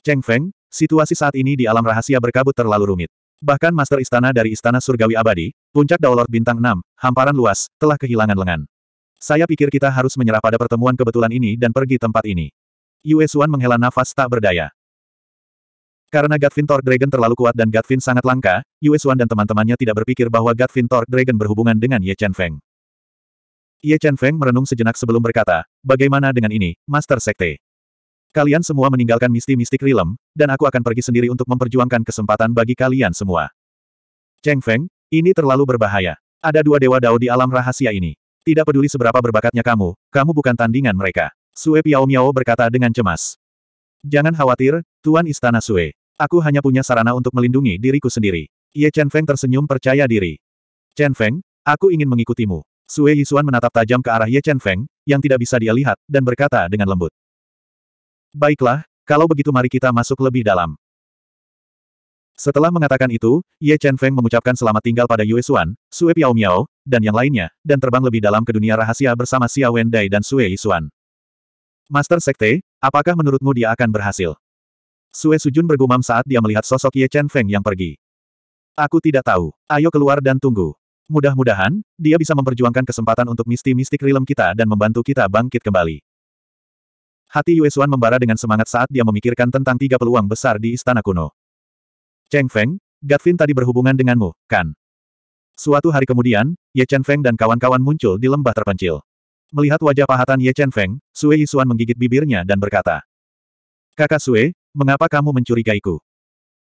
Cheng Feng, situasi saat ini di alam rahasia berkabut terlalu rumit. Bahkan Master Istana dari Istana Surgawi Abadi, Puncak Daulord Bintang 6, hamparan luas, telah kehilangan lengan. Saya pikir kita harus menyerah pada pertemuan kebetulan ini dan pergi tempat ini. Yue Xuan menghela nafas tak berdaya. Karena Gatvin Torque Dragon terlalu kuat dan Gatvin sangat langka, Yue Xuan dan teman-temannya tidak berpikir bahwa Gatvin Torque Dragon berhubungan dengan Ye Chen Feng. Ye Chen Feng merenung sejenak sebelum berkata, bagaimana dengan ini, Master Sekte? Kalian semua meninggalkan Misty Mystic Realm, dan aku akan pergi sendiri untuk memperjuangkan kesempatan bagi kalian semua. Cheng Feng, ini terlalu berbahaya. Ada dua dewa dao di alam rahasia ini. Tidak peduli seberapa berbakatnya kamu, kamu bukan tandingan mereka. Sue Piao Miao berkata dengan cemas. Jangan khawatir, Tuan Istana Sue. Aku hanya punya sarana untuk melindungi diriku sendiri. Ye Chen Feng tersenyum percaya diri. Chen Feng, aku ingin mengikutimu. Sue Yisuan menatap tajam ke arah Ye Chen Feng, yang tidak bisa dia lihat, dan berkata dengan lembut. Baiklah, kalau begitu mari kita masuk lebih dalam. Setelah mengatakan itu, Ye Chen Feng mengucapkan selamat tinggal pada Yue Xuan, Sue Piao Miao, dan yang lainnya, dan terbang lebih dalam ke dunia rahasia bersama Xia Wendai dan Sue Yisuan. Master Sekte, apakah menurutmu dia akan berhasil? Sue Sujun bergumam saat dia melihat sosok Ye Chen Feng yang pergi. Aku tidak tahu. Ayo keluar dan tunggu. Mudah-mudahan, dia bisa memperjuangkan kesempatan untuk misti-mistik realm kita dan membantu kita bangkit kembali. Hati Yue Xuan membara dengan semangat saat dia memikirkan tentang tiga peluang besar di istana kuno. Cheng Feng, Gatvin tadi berhubungan denganmu, kan? Suatu hari kemudian, Ye Chen Feng dan kawan-kawan muncul di lembah terpencil. Melihat wajah pahatan Ye Chen Feng, Sue Yisuan menggigit bibirnya dan berkata, Kakak Sue, mengapa kamu mencurigaiku?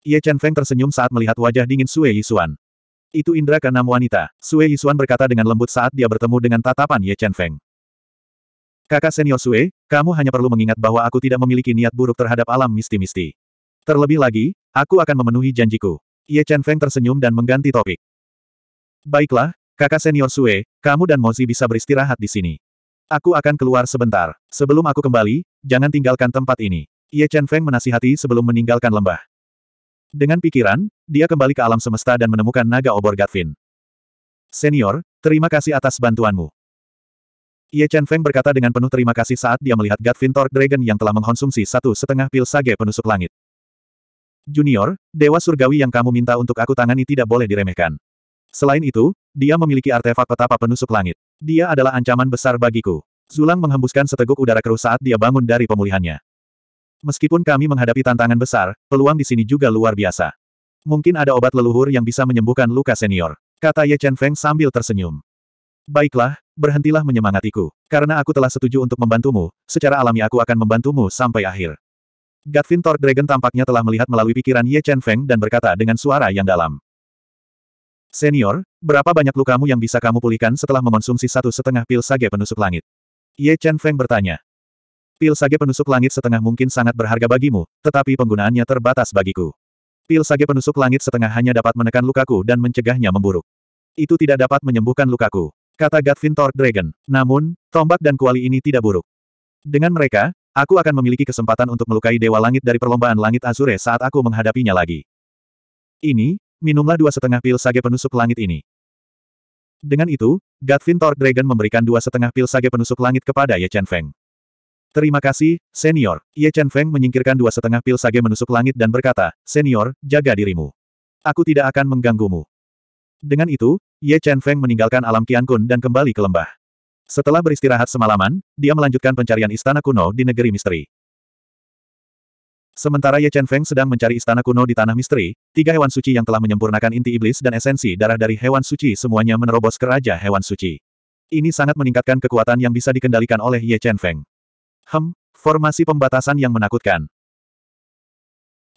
Ye Chen Feng tersenyum saat melihat wajah dingin Sue Yisuan. Itu indera keenam wanita, Sue Yisuan berkata dengan lembut saat dia bertemu dengan tatapan Ye Chen Feng. Kakak senior Sue, kamu hanya perlu mengingat bahwa aku tidak memiliki niat buruk terhadap alam misti-misti. Terlebih lagi, aku akan memenuhi janjiku. Ye Chen Feng tersenyum dan mengganti topik. Baiklah, kakak senior Sue, kamu dan Mozi bisa beristirahat di sini. Aku akan keluar sebentar. Sebelum aku kembali, jangan tinggalkan tempat ini. Ye Chen Feng menasihati sebelum meninggalkan lembah. Dengan pikiran, dia kembali ke alam semesta dan menemukan naga obor Gatvin. Senior, terima kasih atas bantuanmu. Ye Chen Feng berkata dengan penuh terima kasih saat dia melihat Gatvin Torque Dragon yang telah mengkonsumsi satu setengah pil sage penusuk langit. Junior, dewa surgawi yang kamu minta untuk aku tangani tidak boleh diremehkan. Selain itu, dia memiliki artefak petapa penusuk langit. Dia adalah ancaman besar bagiku. Zulang menghembuskan seteguk udara keruh saat dia bangun dari pemulihannya. Meskipun kami menghadapi tantangan besar, peluang di sini juga luar biasa. Mungkin ada obat leluhur yang bisa menyembuhkan luka senior. Kata Ye Chen Feng sambil tersenyum. Baiklah, berhentilah menyemangatiku. Karena aku telah setuju untuk membantumu, secara alami aku akan membantumu sampai akhir. Gatvin Torque Dragon tampaknya telah melihat melalui pikiran Ye Chen Feng dan berkata dengan suara yang dalam. Senior, berapa banyak lukamu yang bisa kamu pulihkan setelah mengonsumsi satu setengah pil sage penusuk langit? Ye Chen Feng bertanya. Pil sage penusuk langit setengah mungkin sangat berharga bagimu, tetapi penggunaannya terbatas bagiku. Pil sage penusuk langit setengah hanya dapat menekan lukaku dan mencegahnya memburuk. Itu tidak dapat menyembuhkan lukaku, kata Gatvin Torque Dragon. Namun, tombak dan kuali ini tidak buruk. Dengan mereka, aku akan memiliki kesempatan untuk melukai Dewa Langit dari perlombaan Langit Azure saat aku menghadapinya lagi. Ini, Minumlah dua setengah pil sage penusuk langit ini. Dengan itu, Gatvin Torque Dragon memberikan dua setengah pil sage penusuk langit kepada Ye Chen Feng. Terima kasih, senior. Ye Chen Feng menyingkirkan dua setengah pil sage menusuk langit dan berkata, senior, jaga dirimu. Aku tidak akan mengganggumu. Dengan itu, Ye Chen Feng meninggalkan alam Qiankun dan kembali ke lembah. Setelah beristirahat semalaman, dia melanjutkan pencarian istana kuno di negeri misteri. Sementara Ye Chen Feng sedang mencari istana kuno di tanah misteri, tiga hewan suci yang telah menyempurnakan inti iblis dan esensi darah dari hewan suci semuanya menerobos ke Raja Hewan Suci. Ini sangat meningkatkan kekuatan yang bisa dikendalikan oleh Ye Chen Feng. Hem, formasi pembatasan yang menakutkan.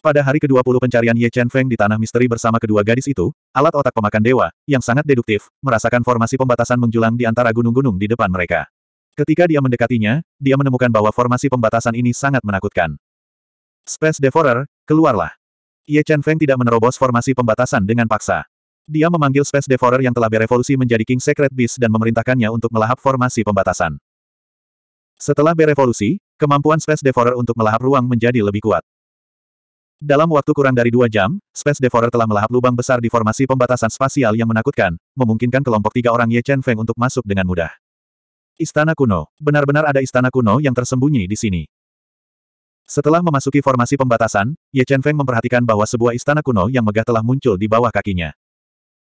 Pada hari ke-20 pencarian Ye Chen Feng di tanah misteri bersama kedua gadis itu, alat otak pemakan dewa, yang sangat deduktif, merasakan formasi pembatasan menjulang di antara gunung-gunung di depan mereka. Ketika dia mendekatinya, dia menemukan bahwa formasi pembatasan ini sangat menakutkan. Space Devourer, keluarlah. Ye Chen Feng tidak menerobos formasi pembatasan dengan paksa. Dia memanggil Space Devourer yang telah berevolusi menjadi King Secret Beast dan memerintahkannya untuk melahap formasi pembatasan. Setelah berevolusi, kemampuan Space Devourer untuk melahap ruang menjadi lebih kuat. Dalam waktu kurang dari dua jam, Space Devourer telah melahap lubang besar di formasi pembatasan spasial yang menakutkan, memungkinkan kelompok tiga orang Ye Chen Feng untuk masuk dengan mudah. Istana kuno. Benar-benar ada istana kuno yang tersembunyi di sini. Setelah memasuki formasi pembatasan, Ye Chen Feng memperhatikan bahwa sebuah istana kuno yang megah telah muncul di bawah kakinya.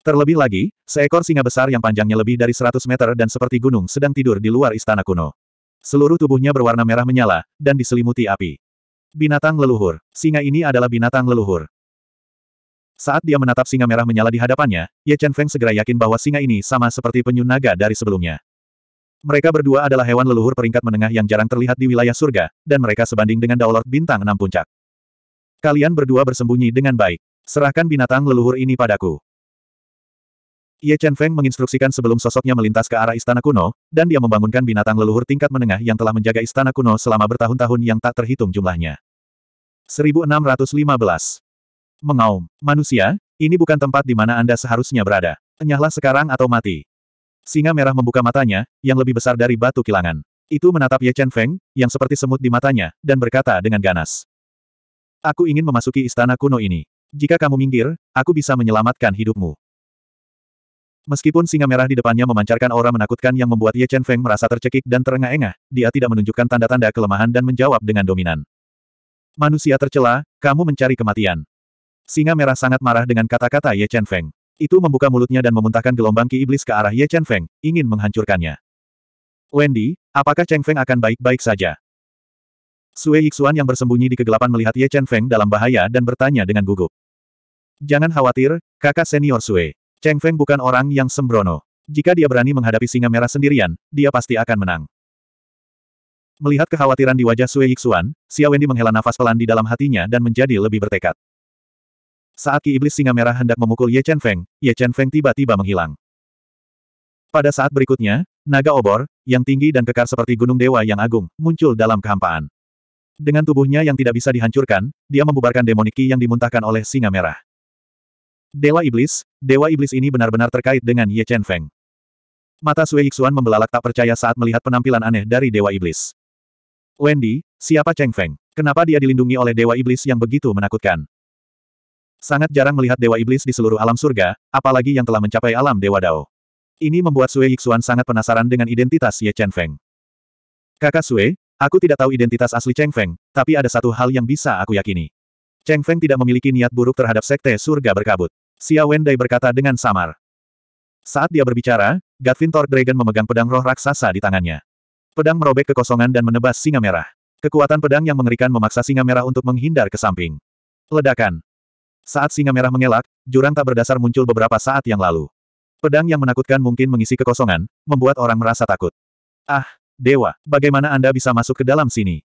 Terlebih lagi, seekor singa besar yang panjangnya lebih dari 100 meter dan seperti gunung sedang tidur di luar istana kuno. Seluruh tubuhnya berwarna merah menyala, dan diselimuti api. Binatang leluhur. Singa ini adalah binatang leluhur. Saat dia menatap singa merah menyala di hadapannya, Ye Chen Feng segera yakin bahwa singa ini sama seperti penyu naga dari sebelumnya. Mereka berdua adalah hewan leluhur peringkat menengah yang jarang terlihat di wilayah surga, dan mereka sebanding dengan Daolord bintang enam puncak. Kalian berdua bersembunyi dengan baik. Serahkan binatang leluhur ini padaku. Ye Chen Feng menginstruksikan sebelum sosoknya melintas ke arah istana kuno, dan dia membangunkan binatang leluhur tingkat menengah yang telah menjaga istana kuno selama bertahun-tahun yang tak terhitung jumlahnya. 1615. Mengaum. Manusia, ini bukan tempat di mana Anda seharusnya berada. Enyahlah sekarang atau mati. Singa merah membuka matanya, yang lebih besar dari batu kilangan. Itu menatap Ye Chen Feng, yang seperti semut di matanya, dan berkata dengan ganas. Aku ingin memasuki istana kuno ini. Jika kamu minggir, aku bisa menyelamatkan hidupmu. Meskipun singa merah di depannya memancarkan aura menakutkan yang membuat Ye Chen Feng merasa tercekik dan terengah-engah, dia tidak menunjukkan tanda-tanda kelemahan dan menjawab dengan dominan. Manusia tercela, kamu mencari kematian. Singa merah sangat marah dengan kata-kata Ye Chen Feng. Itu membuka mulutnya dan memuntahkan gelombang ki iblis ke arah Ye Chen Feng, ingin menghancurkannya. Wendy, apakah Cheng Feng akan baik-baik saja? Sue Yixuan yang bersembunyi di kegelapan melihat Ye Chen Feng dalam bahaya dan bertanya dengan gugup. Jangan khawatir, kakak senior Sue. Cheng Feng bukan orang yang sembrono. Jika dia berani menghadapi singa merah sendirian, dia pasti akan menang. Melihat kekhawatiran di wajah Sue Yixuan, Xia Wendy menghela nafas pelan di dalam hatinya dan menjadi lebih bertekad. Saat Ki Iblis Singa Merah hendak memukul Ye Chen Feng, Ye Chen Feng tiba-tiba menghilang. Pada saat berikutnya, naga obor, yang tinggi dan kekar seperti gunung dewa yang agung, muncul dalam kehampaan. Dengan tubuhnya yang tidak bisa dihancurkan, dia membubarkan demoniki yang dimuntahkan oleh Singa Merah. Dewa Iblis, Dewa Iblis ini benar-benar terkait dengan Ye Chen Feng. Mata Sui Yixuan membelalak tak percaya saat melihat penampilan aneh dari Dewa Iblis. Wendy, siapa Cheng Feng? Kenapa dia dilindungi oleh Dewa Iblis yang begitu menakutkan? Sangat jarang melihat Dewa Iblis di seluruh alam surga, apalagi yang telah mencapai alam Dewa Dao. Ini membuat Sui Yixuan sangat penasaran dengan identitas Ye Chen Feng. Kakak Sui, aku tidak tahu identitas asli Cheng Feng, tapi ada satu hal yang bisa aku yakini. Cheng Feng tidak memiliki niat buruk terhadap sekte surga berkabut. Xia Wendai berkata dengan samar. Saat dia berbicara, Gatvin Thor Dragon memegang pedang roh raksasa di tangannya. Pedang merobek kekosongan dan menebas singa merah. Kekuatan pedang yang mengerikan memaksa singa merah untuk menghindar ke samping. Ledakan. Saat singa merah mengelak, jurang tak berdasar muncul beberapa saat yang lalu. Pedang yang menakutkan mungkin mengisi kekosongan, membuat orang merasa takut. Ah, dewa, bagaimana Anda bisa masuk ke dalam sini?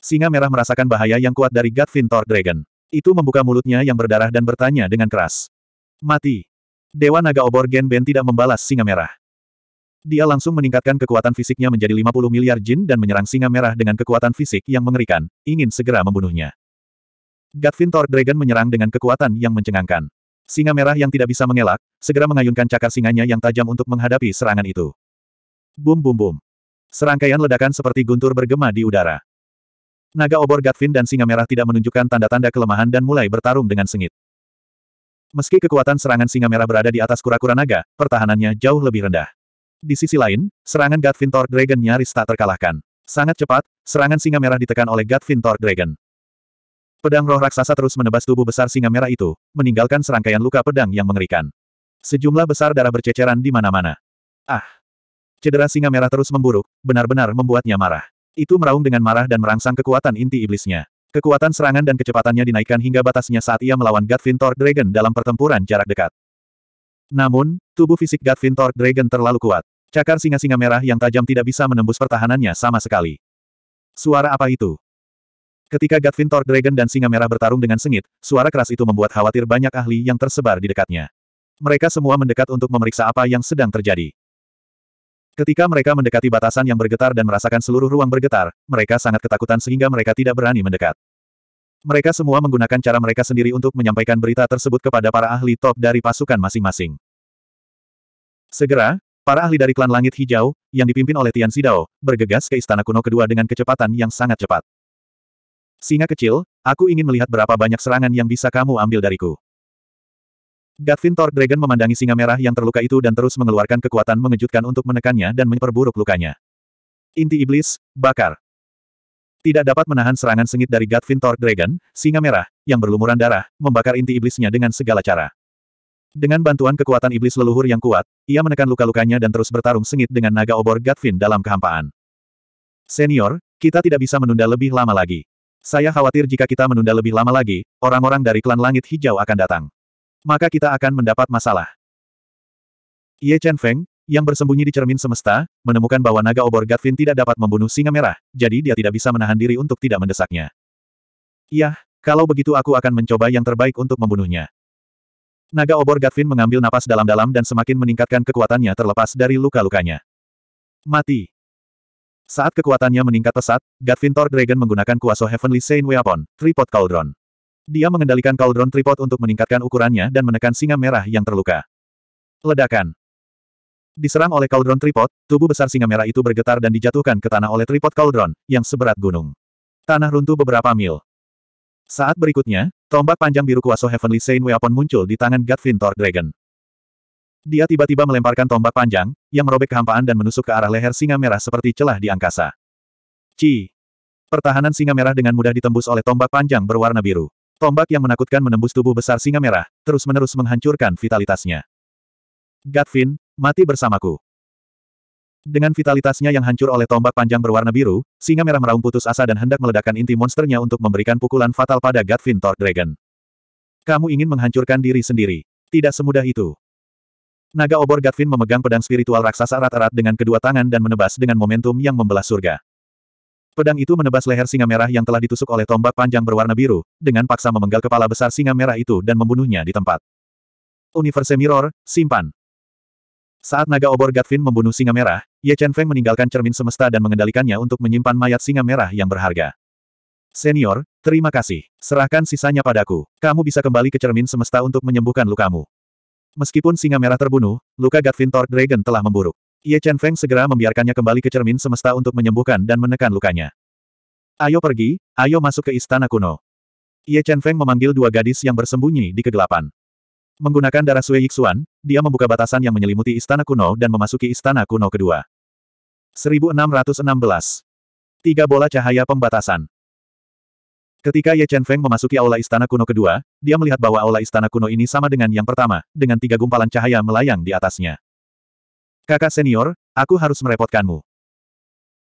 Singa merah merasakan bahaya yang kuat dari Gatvin Thor Dragon. Itu membuka mulutnya yang berdarah dan bertanya dengan keras. Mati. Dewa Naga Obor Gen Ben tidak membalas singa merah. Dia langsung meningkatkan kekuatan fisiknya menjadi 50 miliar jin dan menyerang singa merah dengan kekuatan fisik yang mengerikan, ingin segera membunuhnya. Gatvin Thor Dragon menyerang dengan kekuatan yang mencengangkan. Singa merah yang tidak bisa mengelak, segera mengayunkan cakar singanya yang tajam untuk menghadapi serangan itu. Bum bum bum. Serangkaian ledakan seperti guntur bergema di udara. Naga obor Gatvin dan singa merah tidak menunjukkan tanda-tanda kelemahan dan mulai bertarung dengan sengit. Meski kekuatan serangan singa merah berada di atas kura-kura naga, pertahanannya jauh lebih rendah. Di sisi lain, serangan Gatvin Thor Dragon nyaris tak terkalahkan. Sangat cepat, serangan singa merah ditekan oleh Gatvin Thor Dragon. Pedang roh raksasa terus menebas tubuh besar singa merah itu, meninggalkan serangkaian luka pedang yang mengerikan. Sejumlah besar darah berceceran di mana-mana. Ah! Cedera singa merah terus memburuk, benar-benar membuatnya marah. Itu meraung dengan marah dan merangsang kekuatan inti iblisnya. Kekuatan serangan dan kecepatannya dinaikkan hingga batasnya saat ia melawan Godfin Thor Dragon dalam pertempuran jarak dekat. Namun, tubuh fisik Godfin Thor Dragon terlalu kuat. Cakar singa-singa merah yang tajam tidak bisa menembus pertahanannya sama sekali. Suara apa itu? Ketika Godfin Thor Dragon dan singa merah bertarung dengan sengit, suara keras itu membuat khawatir banyak ahli yang tersebar di dekatnya. Mereka semua mendekat untuk memeriksa apa yang sedang terjadi. Ketika mereka mendekati batasan yang bergetar dan merasakan seluruh ruang bergetar, mereka sangat ketakutan sehingga mereka tidak berani mendekat. Mereka semua menggunakan cara mereka sendiri untuk menyampaikan berita tersebut kepada para ahli top dari pasukan masing-masing. Segera, para ahli dari klan Langit Hijau, yang dipimpin oleh Tian Xidao, bergegas ke istana kuno kedua dengan kecepatan yang sangat cepat. Singa kecil, aku ingin melihat berapa banyak serangan yang bisa kamu ambil dariku. Gatvin Thor Dragon memandangi singa merah yang terluka itu dan terus mengeluarkan kekuatan mengejutkan untuk menekannya dan memperburuk lukanya. Inti iblis, bakar. Tidak dapat menahan serangan sengit dari Gatvin Thor Dragon, singa merah, yang berlumuran darah, membakar inti iblisnya dengan segala cara. Dengan bantuan kekuatan iblis leluhur yang kuat, ia menekan luka-lukanya dan terus bertarung sengit dengan naga obor Gatvin dalam kehampaan. Senior, kita tidak bisa menunda lebih lama lagi. Saya khawatir jika kita menunda lebih lama lagi, orang-orang dari klan langit hijau akan datang. Maka kita akan mendapat masalah. Ye Chen Feng, yang bersembunyi di cermin semesta, menemukan bahwa naga obor Gatvin tidak dapat membunuh singa merah, jadi dia tidak bisa menahan diri untuk tidak mendesaknya. Yah, kalau begitu aku akan mencoba yang terbaik untuk membunuhnya. Naga obor Gatvin mengambil napas dalam-dalam dan semakin meningkatkan kekuatannya terlepas dari luka-lukanya. Mati. Saat kekuatannya meningkat pesat, Gatvin Thor Dragon menggunakan kuasa Heavenly Saint Weapon, Tripod Cauldron. Dia mengendalikan Cauldron Tripod untuk meningkatkan ukurannya dan menekan singa merah yang terluka. Ledakan. Diserang oleh Cauldron Tripod, tubuh besar singa merah itu bergetar dan dijatuhkan ke tanah oleh Tripod Cauldron, yang seberat gunung. Tanah runtuh beberapa mil. Saat berikutnya, tombak panjang biru kuasa Heavenly Saint Weapon muncul di tangan Gatvin Thor Dragon. Dia tiba-tiba melemparkan tombak panjang, yang merobek kehampaan dan menusuk ke arah leher singa merah seperti celah di angkasa. Ci. Pertahanan singa merah dengan mudah ditembus oleh tombak panjang berwarna biru. Tombak yang menakutkan menembus tubuh besar singa merah, terus-menerus menghancurkan vitalitasnya. Gatvin, mati bersamaku. Dengan vitalitasnya yang hancur oleh tombak panjang berwarna biru, singa merah meraung putus asa dan hendak meledakkan inti monsternya untuk memberikan pukulan fatal pada Gatvin Thor Dragon. Kamu ingin menghancurkan diri sendiri. Tidak semudah itu. Naga obor Gatvin memegang pedang spiritual raksasa erat-erat dengan kedua tangan dan menebas dengan momentum yang membelah surga. Pedang itu menebas leher singa merah yang telah ditusuk oleh tombak panjang berwarna biru, dengan paksa memenggal kepala besar singa merah itu dan membunuhnya di tempat. Universe Mirror, simpan. Saat naga obor Gatvin membunuh singa merah, Ye Chen Feng meninggalkan cermin semesta dan mengendalikannya untuk menyimpan mayat singa merah yang berharga. Senior, terima kasih. Serahkan sisanya padaku. Kamu bisa kembali ke cermin semesta untuk menyembuhkan lukamu. Meskipun singa merah terbunuh, luka Gatvin Thor Dragon telah memburuk. Ye Chen Feng segera membiarkannya kembali ke cermin semesta untuk menyembuhkan dan menekan lukanya. Ayo pergi, ayo masuk ke istana kuno. Ye Chen Feng memanggil dua gadis yang bersembunyi di kegelapan. Menggunakan darah Sui Yixuan, dia membuka batasan yang menyelimuti istana kuno dan memasuki istana kuno kedua. 1616. Tiga bola cahaya pembatasan. Ketika Ye Chen Feng memasuki aula istana kuno kedua, dia melihat bahwa aula istana kuno ini sama dengan yang pertama, dengan tiga gumpalan cahaya melayang di atasnya. Kakak senior, aku harus merepotkanmu.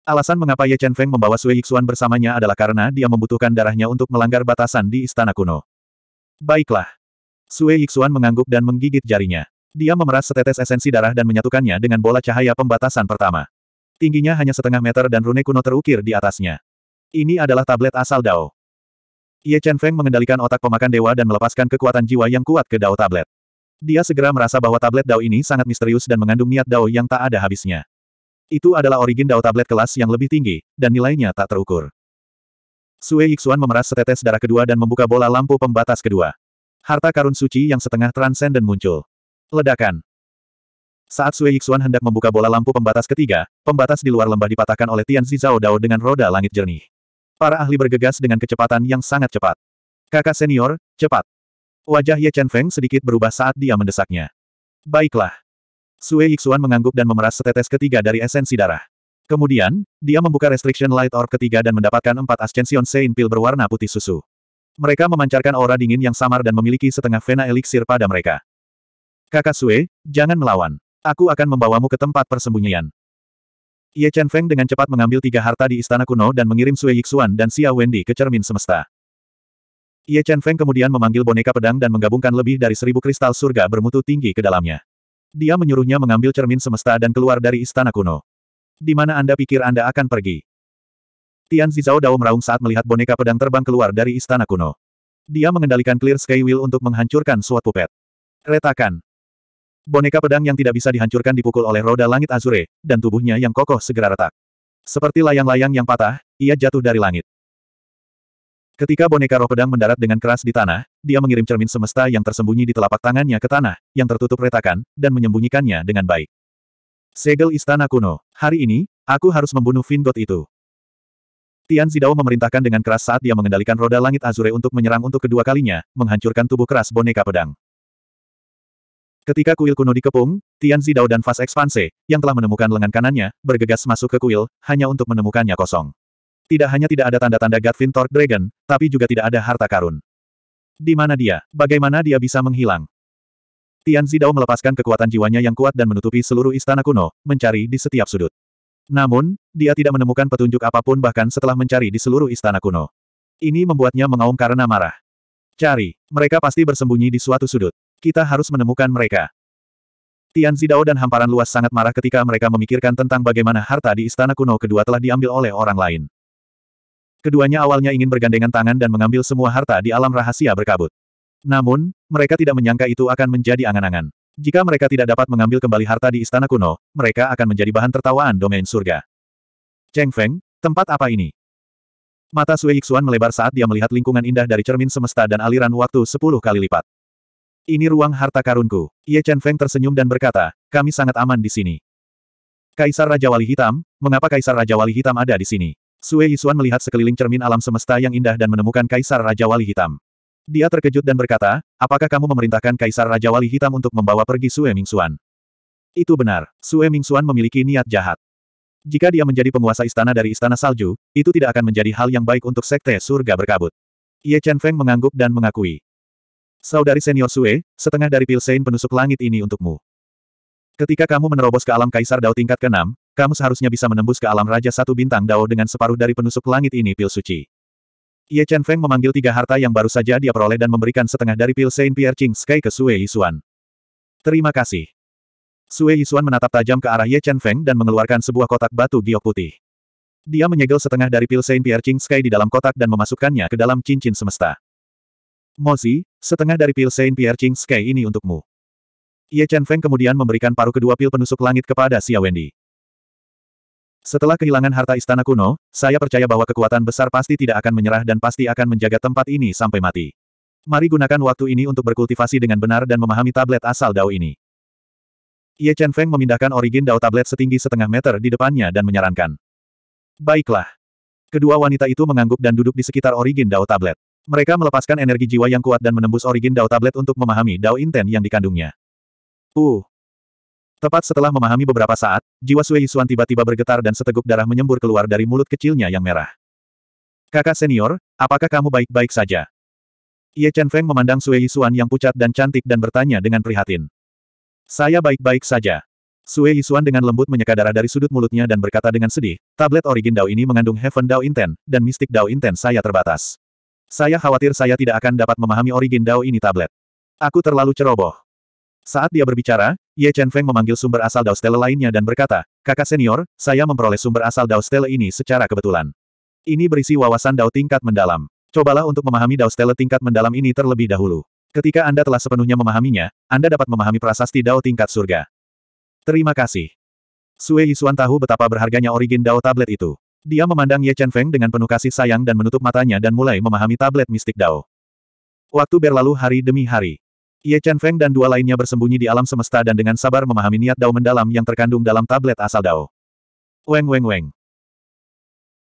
Alasan mengapa Ye Chen Feng membawa Sui Yixuan bersamanya adalah karena dia membutuhkan darahnya untuk melanggar batasan di istana kuno. Baiklah. Sui Yixuan mengangguk dan menggigit jarinya. Dia memeras setetes esensi darah dan menyatukannya dengan bola cahaya pembatasan pertama. Tingginya hanya setengah meter dan rune kuno terukir di atasnya. Ini adalah tablet asal Dao. Ye Chen Feng mengendalikan otak pemakan dewa dan melepaskan kekuatan jiwa yang kuat ke Dao tablet. Dia segera merasa bahwa tablet Dao ini sangat misterius dan mengandung niat Dao yang tak ada habisnya. Itu adalah origin Dao tablet kelas yang lebih tinggi, dan nilainya tak terukur. Sue Yixuan memeras setetes darah kedua dan membuka bola lampu pembatas kedua. Harta karun suci yang setengah transenden muncul. Ledakan. Saat Sue Yixuan hendak membuka bola lampu pembatas ketiga, pembatas di luar lembah dipatahkan oleh Tian Zhao Dao dengan roda langit jernih. Para ahli bergegas dengan kecepatan yang sangat cepat. Kakak senior, cepat. Wajah Ye Chen Feng sedikit berubah saat dia mendesaknya. Baiklah. Sue Yixuan mengangguk dan memeras setetes ketiga dari esensi darah. Kemudian, dia membuka Restriction Light Orb ketiga dan mendapatkan empat Ascension Sein Pil berwarna putih susu. Mereka memancarkan aura dingin yang samar dan memiliki setengah vena eliksir pada mereka. Kakak Sue, jangan melawan. Aku akan membawamu ke tempat persembunyian. Ye Chen Feng dengan cepat mengambil tiga harta di istana kuno dan mengirim Sui Yixuan dan Xia Wendy ke cermin semesta. Ye Chen Feng kemudian memanggil boneka pedang dan menggabungkan lebih dari seribu kristal surga bermutu tinggi ke dalamnya. Dia menyuruhnya mengambil cermin semesta dan keluar dari istana kuno. Di mana Anda pikir Anda akan pergi? Tian Zizao Dao meraung saat melihat boneka pedang terbang keluar dari istana kuno. Dia mengendalikan Clear Sky Wheel untuk menghancurkan suatu pupet. Retakan. Boneka pedang yang tidak bisa dihancurkan dipukul oleh roda langit azure, dan tubuhnya yang kokoh segera retak. Seperti layang-layang yang patah, ia jatuh dari langit. Ketika boneka roh pedang mendarat dengan keras di tanah, dia mengirim cermin semesta yang tersembunyi di telapak tangannya ke tanah, yang tertutup retakan, dan menyembunyikannya dengan baik. Segel istana kuno. Hari ini, aku harus membunuh Vingot itu. Tian Zidao memerintahkan dengan keras saat dia mengendalikan roda langit azure untuk menyerang untuk kedua kalinya, menghancurkan tubuh keras boneka pedang. Ketika kuil kuno dikepung, Tian Zidao dan Fast Expanse, yang telah menemukan lengan kanannya, bergegas masuk ke kuil, hanya untuk menemukannya kosong. Tidak hanya tidak ada tanda-tanda Gatvin Torque Dragon, tapi juga tidak ada harta karun. Di mana dia? Bagaimana dia bisa menghilang? Tian Zidao melepaskan kekuatan jiwanya yang kuat dan menutupi seluruh istana kuno, mencari di setiap sudut. Namun, dia tidak menemukan petunjuk apa pun bahkan setelah mencari di seluruh istana kuno. Ini membuatnya mengaum karena marah. Cari, mereka pasti bersembunyi di suatu sudut. Kita harus menemukan mereka. Tian Zidao dan hamparan luas sangat marah ketika mereka memikirkan tentang bagaimana harta di istana kuno kedua telah diambil oleh orang lain. Keduanya awalnya ingin bergandengan tangan dan mengambil semua harta di alam rahasia berkabut. Namun, mereka tidak menyangka itu akan menjadi angan-angan. Jika mereka tidak dapat mengambil kembali harta di istana kuno, mereka akan menjadi bahan tertawaan domain surga. Cheng Feng, tempat apa ini? Mata Sui Yixuan melebar saat dia melihat lingkungan indah dari cermin semesta dan aliran waktu sepuluh kali lipat. Ini ruang harta karunku. Ye Chen Feng tersenyum dan berkata, kami sangat aman di sini. Kaisar Raja Wali Hitam, mengapa Kaisar Raja Wali Hitam ada di sini? Sue Yisuan melihat sekeliling cermin alam semesta yang indah dan menemukan Kaisar Raja Wali Hitam. Dia terkejut dan berkata, apakah kamu memerintahkan Kaisar Raja Wali Hitam untuk membawa pergi Sue Mingxuan? Itu benar, Sue Mingxuan memiliki niat jahat. Jika dia menjadi penguasa istana dari Istana Salju, itu tidak akan menjadi hal yang baik untuk Sekte Surga Berkabut. Ye Chen Feng mengangguk dan mengakui. Saudari senior Sue, setengah dari Pilsein penusuk langit ini untukmu. Ketika kamu menerobos ke alam Kaisar Dao tingkat ke-6, kamu seharusnya bisa menembus ke alam Raja Satu Bintang Dao dengan separuh dari penusuk langit ini pil suci. Ye Chen Feng memanggil tiga harta yang baru saja dia peroleh dan memberikan setengah dari pil Saint Pierre Ching Sky ke Sue Yisuan. Terima kasih. Sue Yisuan menatap tajam ke arah Ye Chen Feng dan mengeluarkan sebuah kotak batu giok putih. Dia menyegel setengah dari pil Saint Pierre Ching Sky di dalam kotak dan memasukkannya ke dalam cincin semesta. Mozi, setengah dari pil Saint Pierre Ching Sky ini untukmu. Ye Chen Feng kemudian memberikan paruh kedua pil penusuk langit kepada Xia Wendy. Setelah kehilangan harta istana kuno, saya percaya bahwa kekuatan besar pasti tidak akan menyerah dan pasti akan menjaga tempat ini sampai mati. Mari gunakan waktu ini untuk berkultivasi dengan benar dan memahami tablet asal Dao ini. Ye Chen Feng memindahkan origin Dao tablet setinggi setengah meter di depannya dan menyarankan. Baiklah. Kedua wanita itu mengangguk dan duduk di sekitar origin Dao tablet. Mereka melepaskan energi jiwa yang kuat dan menembus origin Dao tablet untuk memahami Dao Inten yang dikandungnya. Uh. Tepat setelah memahami beberapa saat, jiwa Sui Yisuan tiba-tiba bergetar dan seteguk darah menyembur keluar dari mulut kecilnya yang merah. Kakak senior, apakah kamu baik-baik saja? Ye Chen Feng memandang Sui Yisuan yang pucat dan cantik dan bertanya dengan prihatin. Saya baik-baik saja. Sui Yisuan dengan lembut menyeka darah dari sudut mulutnya dan berkata dengan sedih, tablet origin Dao ini mengandung Heaven Dao Inten, dan Mystic Dao Inten saya terbatas. Saya khawatir saya tidak akan dapat memahami origin Dao ini tablet. Aku terlalu ceroboh. Saat dia berbicara, Ye Chen Feng memanggil sumber asal Dao Stele lainnya dan berkata, Kakak senior, saya memperoleh sumber asal Dao Stele ini secara kebetulan. Ini berisi wawasan Dao tingkat mendalam. Cobalah untuk memahami Dao Stele tingkat mendalam ini terlebih dahulu. Ketika Anda telah sepenuhnya memahaminya, Anda dapat memahami prasasti Dao tingkat surga. Terima kasih. Sue Yisuan tahu betapa berharganya origin Dao tablet itu. Dia memandang Ye Chen Feng dengan penuh kasih sayang dan menutup matanya dan mulai memahami tablet mistik Dao. Waktu berlalu hari demi hari. Ye Chen Feng dan dua lainnya bersembunyi di alam semesta dan dengan sabar memahami niat Dao mendalam yang terkandung dalam tablet asal Dao. Weng weng weng.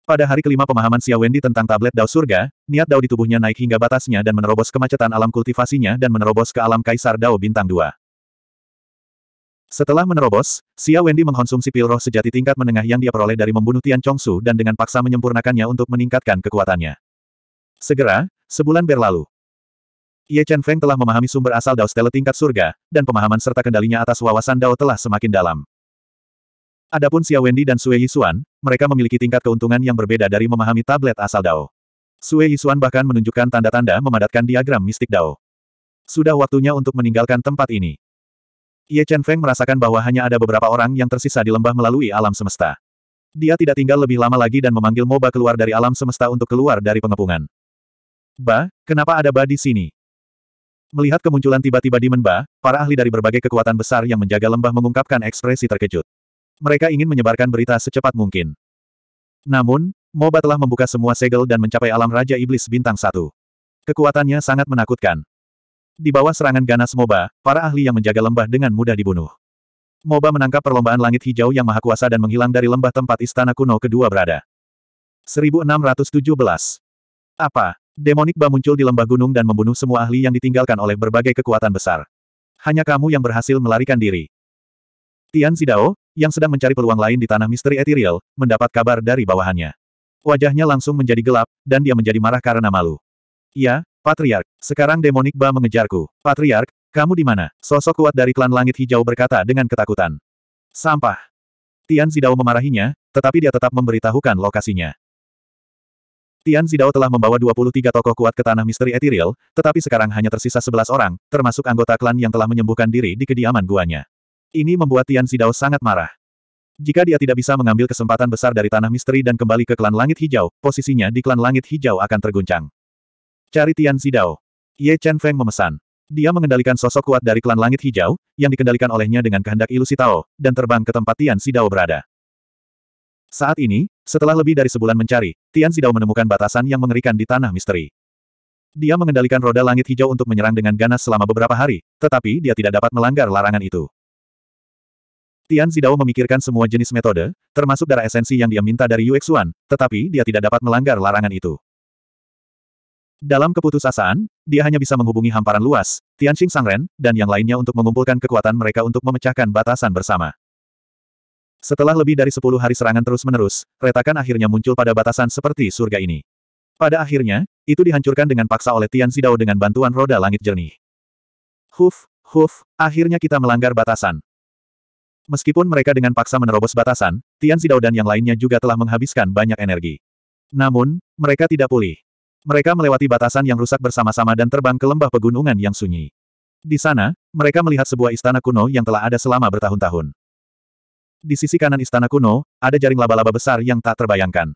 Pada hari kelima pemahaman Xia Wendy tentang tablet Dao surga, niat Dao di tubuhnya naik hingga batasnya dan menerobos kemacetan alam kultivasinya dan menerobos ke alam Kaisar Dao bintang 2. Setelah menerobos, Xia Wendy mengkonsumsi pil roh sejati tingkat menengah yang dia peroleh dari membunuh Tian Chongsu dan dengan paksa menyempurnakannya untuk meningkatkan kekuatannya. Segera, sebulan berlalu. Ye Chen Feng telah memahami sumber asal Dao Stele tingkat surga, dan pemahaman serta kendalinya atas wawasan Dao telah semakin dalam. Adapun Xia Wendy dan Sue Yisuan, mereka memiliki tingkat keuntungan yang berbeda dari memahami tablet asal Dao. Sue Yisuan bahkan menunjukkan tanda-tanda memadatkan diagram mistik Dao. Sudah waktunya untuk meninggalkan tempat ini. Ye Chen Feng merasakan bahwa hanya ada beberapa orang yang tersisa di lembah melalui alam semesta. Dia tidak tinggal lebih lama lagi dan memanggil Moba keluar dari alam semesta untuk keluar dari pengepungan. Ba, kenapa ada Ba di sini? Melihat kemunculan tiba-tiba di Menba, para ahli dari berbagai kekuatan besar yang menjaga lembah mengungkapkan ekspresi terkejut. Mereka ingin menyebarkan berita secepat mungkin. Namun, Moba telah membuka semua segel dan mencapai alam Raja Iblis Bintang Satu. Kekuatannya sangat menakutkan. Di bawah serangan ganas Moba, para ahli yang menjaga lembah dengan mudah dibunuh. Moba menangkap perlombaan langit hijau yang maha kuasa dan menghilang dari lembah tempat istana kuno kedua berada. 1617. Apa? Demonik Ba muncul di lembah gunung dan membunuh semua ahli yang ditinggalkan oleh berbagai kekuatan besar. Hanya kamu yang berhasil melarikan diri. Tian Zidao, yang sedang mencari peluang lain di tanah misteri ethereal, mendapat kabar dari bawahannya. Wajahnya langsung menjadi gelap, dan dia menjadi marah karena malu. Ya, Patriark, sekarang Demonik Ba mengejarku. Patriark, kamu di mana? Sosok kuat dari klan langit hijau berkata dengan ketakutan. Sampah. Tian Zidao memarahinya, tetapi dia tetap memberitahukan lokasinya. Tian Zidao telah membawa 23 tokoh kuat ke tanah misteri ethereal, tetapi sekarang hanya tersisa 11 orang, termasuk anggota klan yang telah menyembuhkan diri di kediaman guanya. Ini membuat Tian Zidao sangat marah. Jika dia tidak bisa mengambil kesempatan besar dari tanah misteri dan kembali ke klan langit hijau, posisinya di klan langit hijau akan terguncang. Cari Tian Zidao. Ye Chen Feng memesan. Dia mengendalikan sosok kuat dari klan langit hijau, yang dikendalikan olehnya dengan kehendak ilusi Tao, dan terbang ke tempat Tian Zidao berada. Saat ini, setelah lebih dari sebulan mencari, Tian Zidao menemukan batasan yang mengerikan di tanah misteri. Dia mengendalikan roda langit hijau untuk menyerang dengan ganas selama beberapa hari, tetapi dia tidak dapat melanggar larangan itu. Tian Zidao memikirkan semua jenis metode, termasuk darah esensi yang dia minta dari Yue Xuan, tetapi dia tidak dapat melanggar larangan itu. Dalam keputusasaan, dia hanya bisa menghubungi hamparan luas, Tianxing Sangren, dan yang lainnya untuk mengumpulkan kekuatan mereka untuk memecahkan batasan bersama. Setelah lebih dari sepuluh hari serangan terus-menerus, retakan akhirnya muncul pada batasan seperti surga ini. Pada akhirnya, itu dihancurkan dengan paksa oleh Tian Zidao dengan bantuan roda langit jernih. Huf, huf, akhirnya kita melanggar batasan. Meskipun mereka dengan paksa menerobos batasan, Tian Zidao dan yang lainnya juga telah menghabiskan banyak energi. Namun, mereka tidak pulih. Mereka melewati batasan yang rusak bersama-sama dan terbang ke lembah pegunungan yang sunyi. Di sana, mereka melihat sebuah istana kuno yang telah ada selama bertahun-tahun. Di sisi kanan istana kuno, ada jaring laba-laba besar yang tak terbayangkan.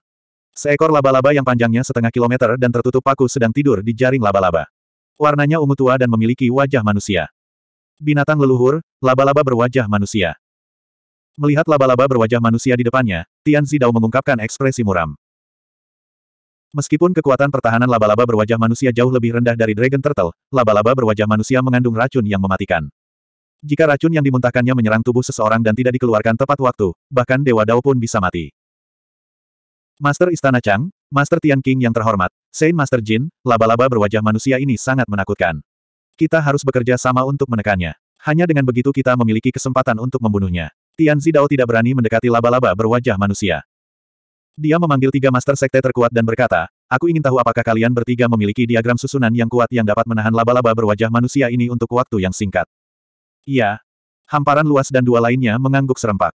Seekor laba-laba yang panjangnya setengah kilometer dan tertutup paku sedang tidur di jaring laba-laba. Warnanya ungu tua dan memiliki wajah manusia. Binatang leluhur, laba-laba berwajah manusia. Melihat laba-laba berwajah manusia di depannya, Tian Zidao mengungkapkan ekspresi muram. Meskipun kekuatan pertahanan laba-laba berwajah manusia jauh lebih rendah dari Dragon Turtle, laba-laba berwajah manusia mengandung racun yang mematikan. Jika racun yang dimuntahkannya menyerang tubuh seseorang dan tidak dikeluarkan tepat waktu, bahkan Dewa Dao pun bisa mati. Master Istana Chang, Master Tian King yang terhormat, Saint Master Jin, laba-laba berwajah manusia ini sangat menakutkan. Kita harus bekerja sama untuk menekannya. Hanya dengan begitu kita memiliki kesempatan untuk membunuhnya. Tian Zidao tidak berani mendekati laba-laba berwajah manusia. Dia memanggil tiga master sekte terkuat dan berkata, aku ingin tahu apakah kalian bertiga memiliki diagram susunan yang kuat yang dapat menahan laba-laba berwajah manusia ini untuk waktu yang singkat. Iya. Hamparan luas dan dua lainnya mengangguk serempak.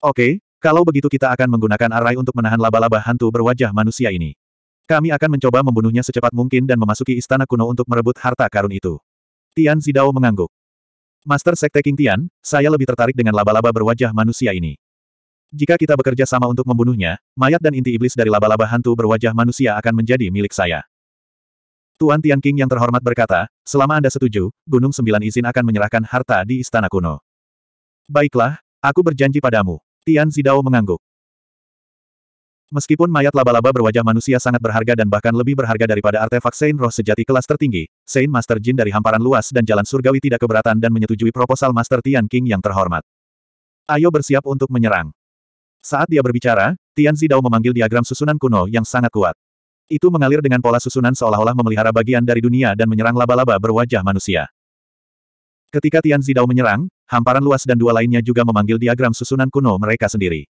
Oke, kalau begitu kita akan menggunakan arai untuk menahan laba-laba hantu berwajah manusia ini. Kami akan mencoba membunuhnya secepat mungkin dan memasuki istana kuno untuk merebut harta karun itu. Tian Zidao mengangguk. Master Sekte King Tian, saya lebih tertarik dengan laba-laba berwajah manusia ini. Jika kita bekerja sama untuk membunuhnya, mayat dan inti iblis dari laba-laba hantu berwajah manusia akan menjadi milik saya. Tuan Tian King yang terhormat berkata, selama Anda setuju, Gunung Sembilan Izin akan menyerahkan harta di istana kuno. Baiklah, aku berjanji padamu. Tian Zidao mengangguk. Meskipun mayat laba-laba berwajah manusia sangat berharga dan bahkan lebih berharga daripada artefak Saint Roh sejati kelas tertinggi, Saint Master Jin dari hamparan luas dan jalan surgawi tidak keberatan dan menyetujui proposal Master Tian King yang terhormat. Ayo bersiap untuk menyerang. Saat dia berbicara, Tian Zidao memanggil diagram susunan kuno yang sangat kuat. Itu mengalir dengan pola susunan seolah-olah memelihara bagian dari dunia dan menyerang laba-laba berwajah manusia. Ketika Tian Zidao menyerang, hamparan luas dan dua lainnya juga memanggil diagram susunan kuno mereka sendiri.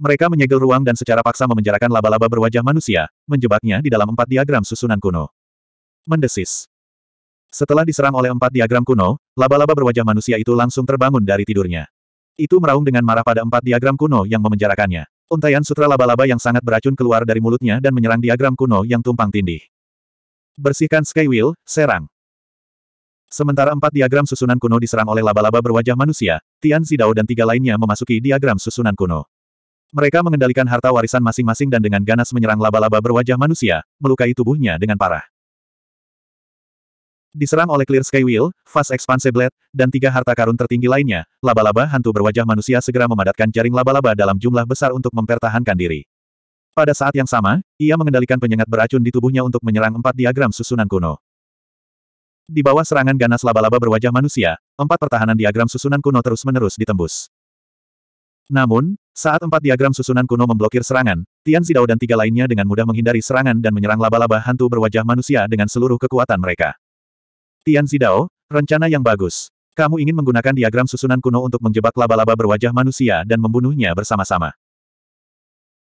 Mereka menyegel ruang dan secara paksa memenjarakan laba-laba berwajah manusia, menjebaknya di dalam empat diagram susunan kuno. Mendesis. Setelah diserang oleh empat diagram kuno, laba-laba berwajah manusia itu langsung terbangun dari tidurnya. Itu meraung dengan marah pada empat diagram kuno yang memenjarakannya. Untaian sutra laba-laba yang sangat beracun keluar dari mulutnya dan menyerang diagram kuno yang tumpang tindih. Bersihkan Skywheel, serang. Sementara empat diagram susunan kuno diserang oleh laba-laba berwajah manusia, Tian Zidao dan tiga lainnya memasuki diagram susunan kuno. Mereka mengendalikan harta warisan masing-masing dan dengan ganas menyerang laba-laba berwajah manusia, melukai tubuhnya dengan parah. Diserang oleh Clear Skywheel, Fast Expanse Blade, dan tiga harta karun tertinggi lainnya, laba-laba hantu berwajah manusia segera memadatkan jaring laba-laba dalam jumlah besar untuk mempertahankan diri. Pada saat yang sama, ia mengendalikan penyengat beracun di tubuhnya untuk menyerang empat diagram susunan kuno. Di bawah serangan ganas laba-laba berwajah manusia, empat pertahanan diagram susunan kuno terus-menerus ditembus. Namun, saat empat diagram susunan kuno memblokir serangan, Tian Zidao dan tiga lainnya dengan mudah menghindari serangan dan menyerang laba-laba hantu berwajah manusia dengan seluruh kekuatan mereka. Tian Zidao, rencana yang bagus. Kamu ingin menggunakan diagram susunan kuno untuk menjebak laba-laba berwajah manusia dan membunuhnya bersama-sama.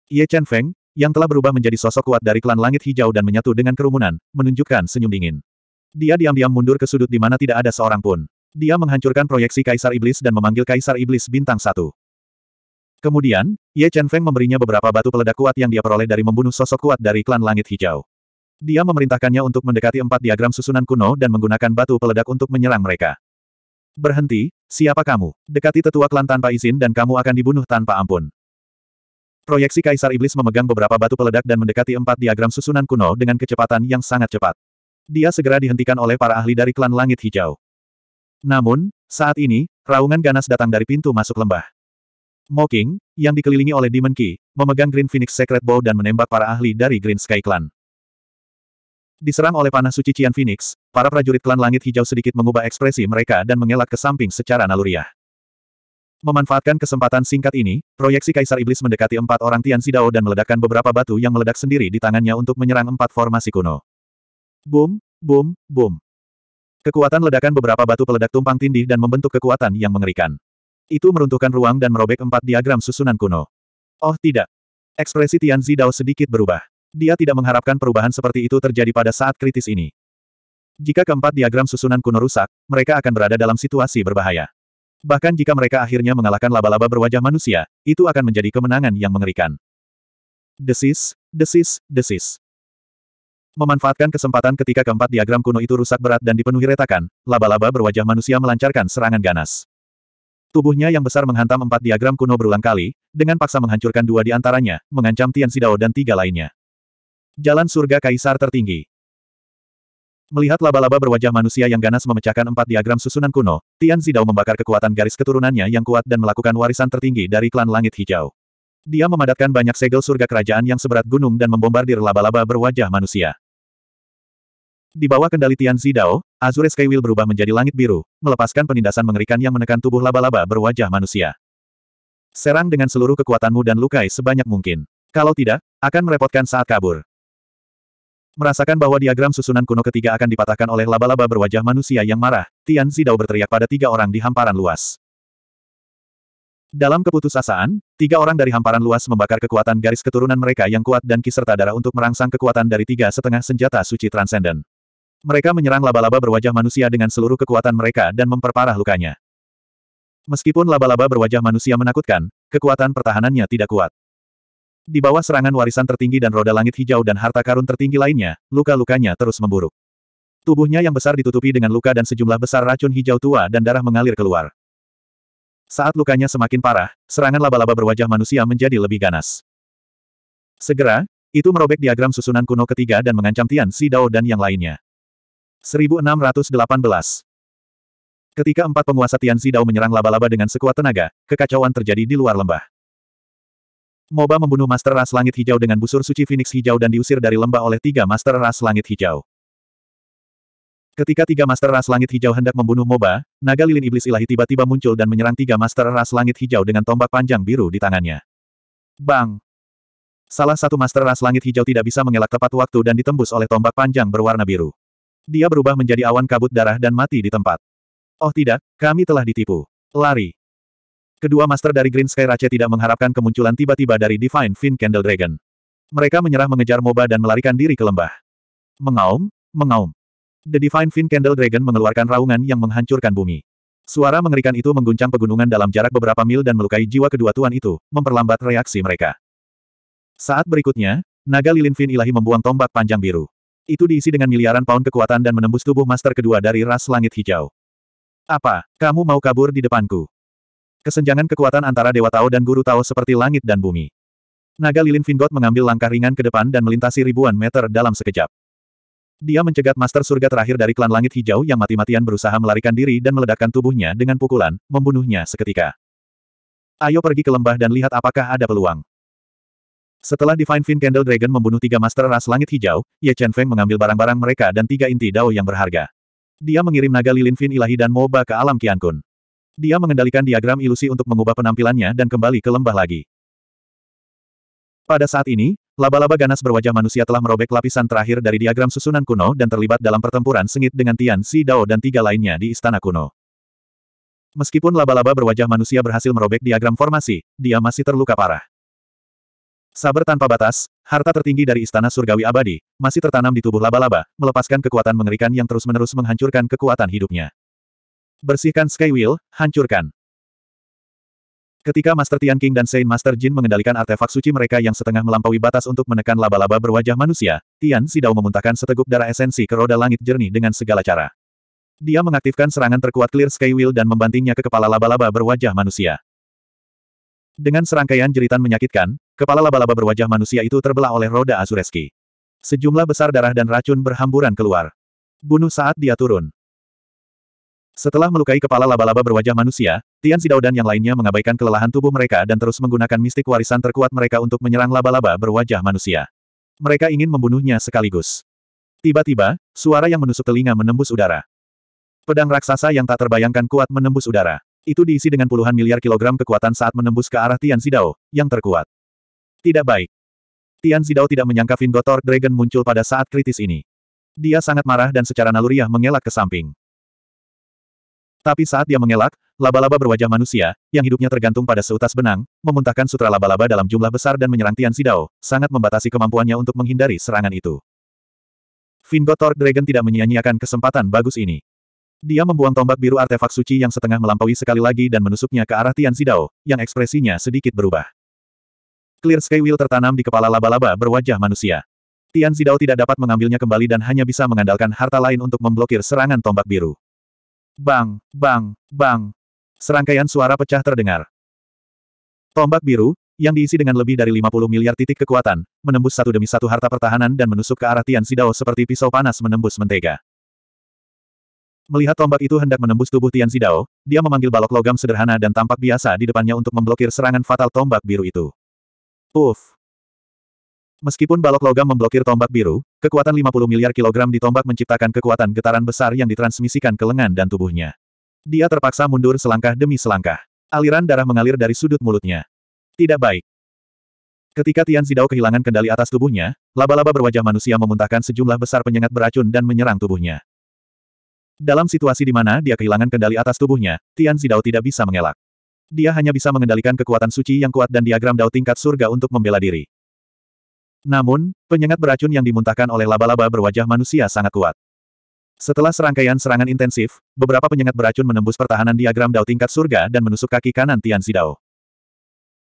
Ye Chen Feng, yang telah berubah menjadi sosok kuat dari klan langit hijau dan menyatu dengan kerumunan, menunjukkan senyum dingin. Dia diam-diam mundur ke sudut di mana tidak ada seorang pun. Dia menghancurkan proyeksi Kaisar Iblis dan memanggil Kaisar Iblis bintang satu. Kemudian, Ye Chen Feng memberinya beberapa batu peledak kuat yang dia peroleh dari membunuh sosok kuat dari klan langit hijau. Dia memerintahkannya untuk mendekati empat diagram susunan kuno dan menggunakan batu peledak untuk menyerang mereka. Berhenti, siapa kamu? Dekati tetua klan tanpa izin dan kamu akan dibunuh tanpa ampun. Proyeksi Kaisar Iblis memegang beberapa batu peledak dan mendekati empat diagram susunan kuno dengan kecepatan yang sangat cepat. Dia segera dihentikan oleh para ahli dari klan Langit Hijau. Namun, saat ini, raungan ganas datang dari pintu masuk lembah. Mocking, yang dikelilingi oleh Demon Key, memegang Green Phoenix Secret Bow dan menembak para ahli dari Green Sky Clan. Diserang oleh panah suci Cian Phoenix, para prajurit klan langit hijau sedikit mengubah ekspresi mereka dan mengelak ke samping secara naluriah. Memanfaatkan kesempatan singkat ini, proyeksi Kaisar Iblis mendekati empat orang Tian Sidao dan meledakkan beberapa batu yang meledak sendiri di tangannya untuk menyerang empat formasi kuno. Boom, boom, boom. Kekuatan ledakan beberapa batu peledak tumpang tindih dan membentuk kekuatan yang mengerikan. Itu meruntuhkan ruang dan merobek empat diagram susunan kuno. Oh tidak. Ekspresi Tian Zidao sedikit berubah. Dia tidak mengharapkan perubahan seperti itu terjadi pada saat kritis ini. Jika keempat diagram susunan kuno rusak, mereka akan berada dalam situasi berbahaya. Bahkan jika mereka akhirnya mengalahkan laba-laba berwajah manusia, itu akan menjadi kemenangan yang mengerikan. Desis, desis, desis. Memanfaatkan kesempatan ketika keempat diagram kuno itu rusak berat dan dipenuhi retakan, laba-laba berwajah manusia melancarkan serangan ganas. Tubuhnya yang besar menghantam empat diagram kuno berulang kali, dengan paksa menghancurkan dua di antaranya, mengancam Tian Xidao dan tiga lainnya. Jalan surga kaisar tertinggi. Melihat laba-laba berwajah manusia yang ganas memecahkan empat diagram susunan kuno, Tian Zidao membakar kekuatan garis keturunannya yang kuat dan melakukan warisan tertinggi dari klan langit hijau. Dia memadatkan banyak segel surga kerajaan yang seberat gunung dan membombardir laba-laba berwajah manusia. Di bawah kendali Tian Zidao, Azure Skywheel berubah menjadi langit biru, melepaskan penindasan mengerikan yang menekan tubuh laba-laba berwajah manusia. Serang dengan seluruh kekuatanmu dan lukai sebanyak mungkin. Kalau tidak, akan merepotkan saat kabur. Merasakan bahwa diagram susunan kuno ketiga akan dipatahkan oleh laba-laba berwajah manusia yang marah, Tian Zidao berteriak pada tiga orang di hamparan luas. Dalam keputusasaan, tiga orang dari hamparan luas membakar kekuatan garis keturunan mereka yang kuat dan kiserta darah untuk merangsang kekuatan dari tiga setengah senjata suci transenden. Mereka menyerang laba-laba berwajah manusia dengan seluruh kekuatan mereka dan memperparah lukanya. Meskipun laba-laba berwajah manusia menakutkan, kekuatan pertahanannya tidak kuat. Di bawah serangan warisan tertinggi dan roda langit hijau dan harta karun tertinggi lainnya, luka-lukanya terus memburuk. Tubuhnya yang besar ditutupi dengan luka dan sejumlah besar racun hijau tua dan darah mengalir keluar. Saat lukanya semakin parah, serangan laba-laba berwajah manusia menjadi lebih ganas. Segera, itu merobek diagram susunan kuno ketiga dan mengancam Tian Xidao dan yang lainnya. 1618 Ketika empat penguasa Tian Xidao menyerang laba-laba dengan sekuat tenaga, kekacauan terjadi di luar lembah. Moba membunuh Master Ras Langit Hijau dengan busur suci Phoenix Hijau dan diusir dari lembah oleh tiga Master Ras Langit Hijau. Ketika tiga Master Ras Langit Hijau hendak membunuh Moba, naga lilin iblis ilahi tiba-tiba muncul dan menyerang tiga Master Ras Langit Hijau dengan tombak panjang biru di tangannya. Bang! Salah satu Master Ras Langit Hijau tidak bisa mengelak tepat waktu dan ditembus oleh tombak panjang berwarna biru. Dia berubah menjadi awan kabut darah dan mati di tempat. Oh tidak, kami telah ditipu. Lari. Kedua master dari Green Sky Rache tidak mengharapkan kemunculan tiba-tiba dari Divine Fin Candle Dragon. Mereka menyerah mengejar Moba dan melarikan diri ke lembah. Mengaum, mengaum. The Divine Fin Candle Dragon mengeluarkan raungan yang menghancurkan bumi. Suara mengerikan itu mengguncang pegunungan dalam jarak beberapa mil dan melukai jiwa kedua tuan itu, memperlambat reaksi mereka. Saat berikutnya, naga lilin fin ilahi membuang tombak panjang biru. Itu diisi dengan miliaran pound kekuatan dan menembus tubuh master kedua dari ras langit hijau. Apa, kamu mau kabur di depanku? Kesenjangan kekuatan antara Dewa Tao dan Guru Tao seperti langit dan bumi. Naga lilin Vingot mengambil langkah ringan ke depan dan melintasi ribuan meter dalam sekejap. Dia mencegat Master Surga terakhir dari klan Langit Hijau yang mati-matian berusaha melarikan diri dan meledakkan tubuhnya dengan pukulan, membunuhnya seketika. Ayo pergi ke lembah dan lihat apakah ada peluang. Setelah Divine Fin Candle Dragon membunuh tiga Master Ras Langit Hijau, Ye Chen Feng mengambil barang-barang mereka dan tiga inti Dao yang berharga. Dia mengirim naga lilin Fin ilahi dan Moba ke alam Qian Kun. Dia mengendalikan diagram ilusi untuk mengubah penampilannya dan kembali ke lembah lagi. Pada saat ini, Laba-laba ganas berwajah manusia telah merobek lapisan terakhir dari diagram susunan kuno dan terlibat dalam pertempuran sengit dengan Tian Si Dao dan tiga lainnya di istana kuno. Meskipun laba-laba berwajah manusia berhasil merobek diagram formasi, dia masih terluka parah. Saber tanpa batas, harta tertinggi dari istana surgawi abadi, masih tertanam di tubuh laba-laba, melepaskan kekuatan mengerikan yang terus-menerus menghancurkan kekuatan hidupnya. Bersihkan Skywheel, hancurkan. Ketika Master Tian King dan Saint Master Jin mengendalikan artefak suci mereka yang setengah melampaui batas untuk menekan laba-laba berwajah manusia, Tian Sidao memuntahkan seteguk darah esensi ke roda langit jernih dengan segala cara. Dia mengaktifkan serangan terkuat Clear Sky Wheel dan membantingnya ke kepala laba-laba berwajah manusia. Dengan serangkaian jeritan menyakitkan, kepala laba-laba berwajah manusia itu terbelah oleh roda Azureski. Sejumlah besar darah dan racun berhamburan keluar. Bunuh saat dia turun. Setelah melukai kepala laba-laba berwajah manusia, Tian Xidao dan yang lainnya mengabaikan kelelahan tubuh mereka dan terus menggunakan mistik warisan terkuat mereka untuk menyerang laba-laba berwajah manusia. Mereka ingin membunuhnya sekaligus. Tiba-tiba, suara yang menusuk telinga menembus udara. Pedang raksasa yang tak terbayangkan kuat menembus udara. Itu diisi dengan puluhan miliar kilogram kekuatan saat menembus ke arah Tian Xidao, yang terkuat. Tidak baik. Tian Xidao tidak menyangka Vingotor Dragon muncul pada saat kritis ini. Dia sangat marah dan secara naluriah mengelak ke samping. Tapi saat dia mengelak, laba-laba berwajah manusia, yang hidupnya tergantung pada seutas benang, memuntahkan sutra laba-laba dalam jumlah besar dan menyerang Tian Xidao, sangat membatasi kemampuannya untuk menghindari serangan itu. Vingotor Dragon tidak menyia-nyiakan kesempatan bagus ini. Dia membuang tombak biru artefak suci yang setengah melampaui sekali lagi dan menusuknya ke arah Tian Xidao, yang ekspresinya sedikit berubah. Clear Sky Wheel tertanam di kepala laba-laba berwajah manusia. Tian Xidao tidak dapat mengambilnya kembali dan hanya bisa mengandalkan harta lain untuk memblokir serangan tombak biru. Bang, bang, bang. Serangkaian suara pecah terdengar. Tombak biru, yang diisi dengan lebih dari 50 miliar titik kekuatan, menembus satu demi satu harta pertahanan dan menusuk ke arah Tian Xidao seperti pisau panas menembus mentega. Melihat tombak itu hendak menembus tubuh Tian Xidao, dia memanggil balok logam sederhana dan tampak biasa di depannya untuk memblokir serangan fatal tombak biru itu. Uff! Meskipun balok logam memblokir tombak biru, kekuatan 50 miliar kilogram di tombak menciptakan kekuatan getaran besar yang ditransmisikan ke lengan dan tubuhnya. Dia terpaksa mundur selangkah demi selangkah. Aliran darah mengalir dari sudut mulutnya. Tidak baik. Ketika Tian Zidao kehilangan kendali atas tubuhnya, laba-laba berwajah manusia memuntahkan sejumlah besar penyengat beracun dan menyerang tubuhnya. Dalam situasi di mana dia kehilangan kendali atas tubuhnya, Tian Zidao tidak bisa mengelak. Dia hanya bisa mengendalikan kekuatan suci yang kuat dan diagram Dao tingkat surga untuk membela diri. Namun, penyengat beracun yang dimuntahkan oleh laba-laba berwajah manusia sangat kuat. Setelah serangkaian serangan intensif, beberapa penyengat beracun menembus pertahanan diagram Dao tingkat surga dan menusuk kaki kanan Tian Zidao.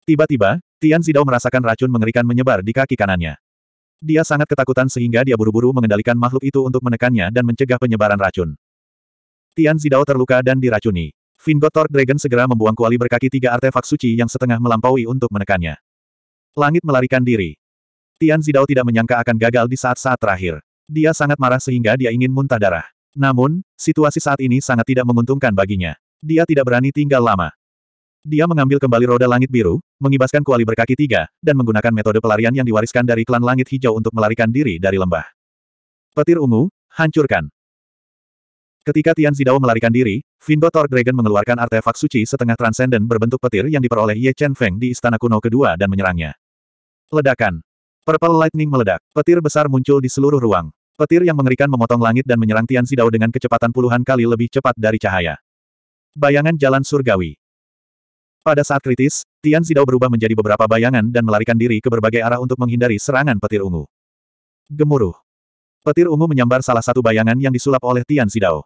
Tiba-tiba, Tian Zidao merasakan racun mengerikan menyebar di kaki kanannya. Dia sangat ketakutan sehingga dia buru-buru mengendalikan makhluk itu untuk menekannya dan mencegah penyebaran racun. Tian Zidao terluka dan diracuni. Vingotor Dragon segera membuang kuali berkaki tiga artefak suci yang setengah melampaui untuk menekannya. Langit melarikan diri. Tian Zidao tidak menyangka akan gagal di saat-saat terakhir. Dia sangat marah sehingga dia ingin muntah darah. Namun, situasi saat ini sangat tidak menguntungkan baginya. Dia tidak berani tinggal lama. Dia mengambil kembali roda langit biru, mengibaskan kuali berkaki tiga, dan menggunakan metode pelarian yang diwariskan dari klan langit hijau untuk melarikan diri dari lembah. Petir ungu, hancurkan. Ketika Tian Zidao melarikan diri, Vingo Thor Dragon mengeluarkan artefak suci setengah transenden berbentuk petir yang diperoleh Ye Chen Feng di istana kuno kedua dan menyerangnya. Ledakan. Purple Lightning meledak. Petir besar muncul di seluruh ruang. Petir yang mengerikan memotong langit dan menyerang Tian Xidao dengan kecepatan puluhan kali lebih cepat dari cahaya. Bayangan jalan surgawi. Pada saat kritis, Tian Xidao berubah menjadi beberapa bayangan dan melarikan diri ke berbagai arah untuk menghindari serangan petir ungu. Gemuruh. Petir ungu menyambar salah satu bayangan yang disulap oleh Tian Xidao.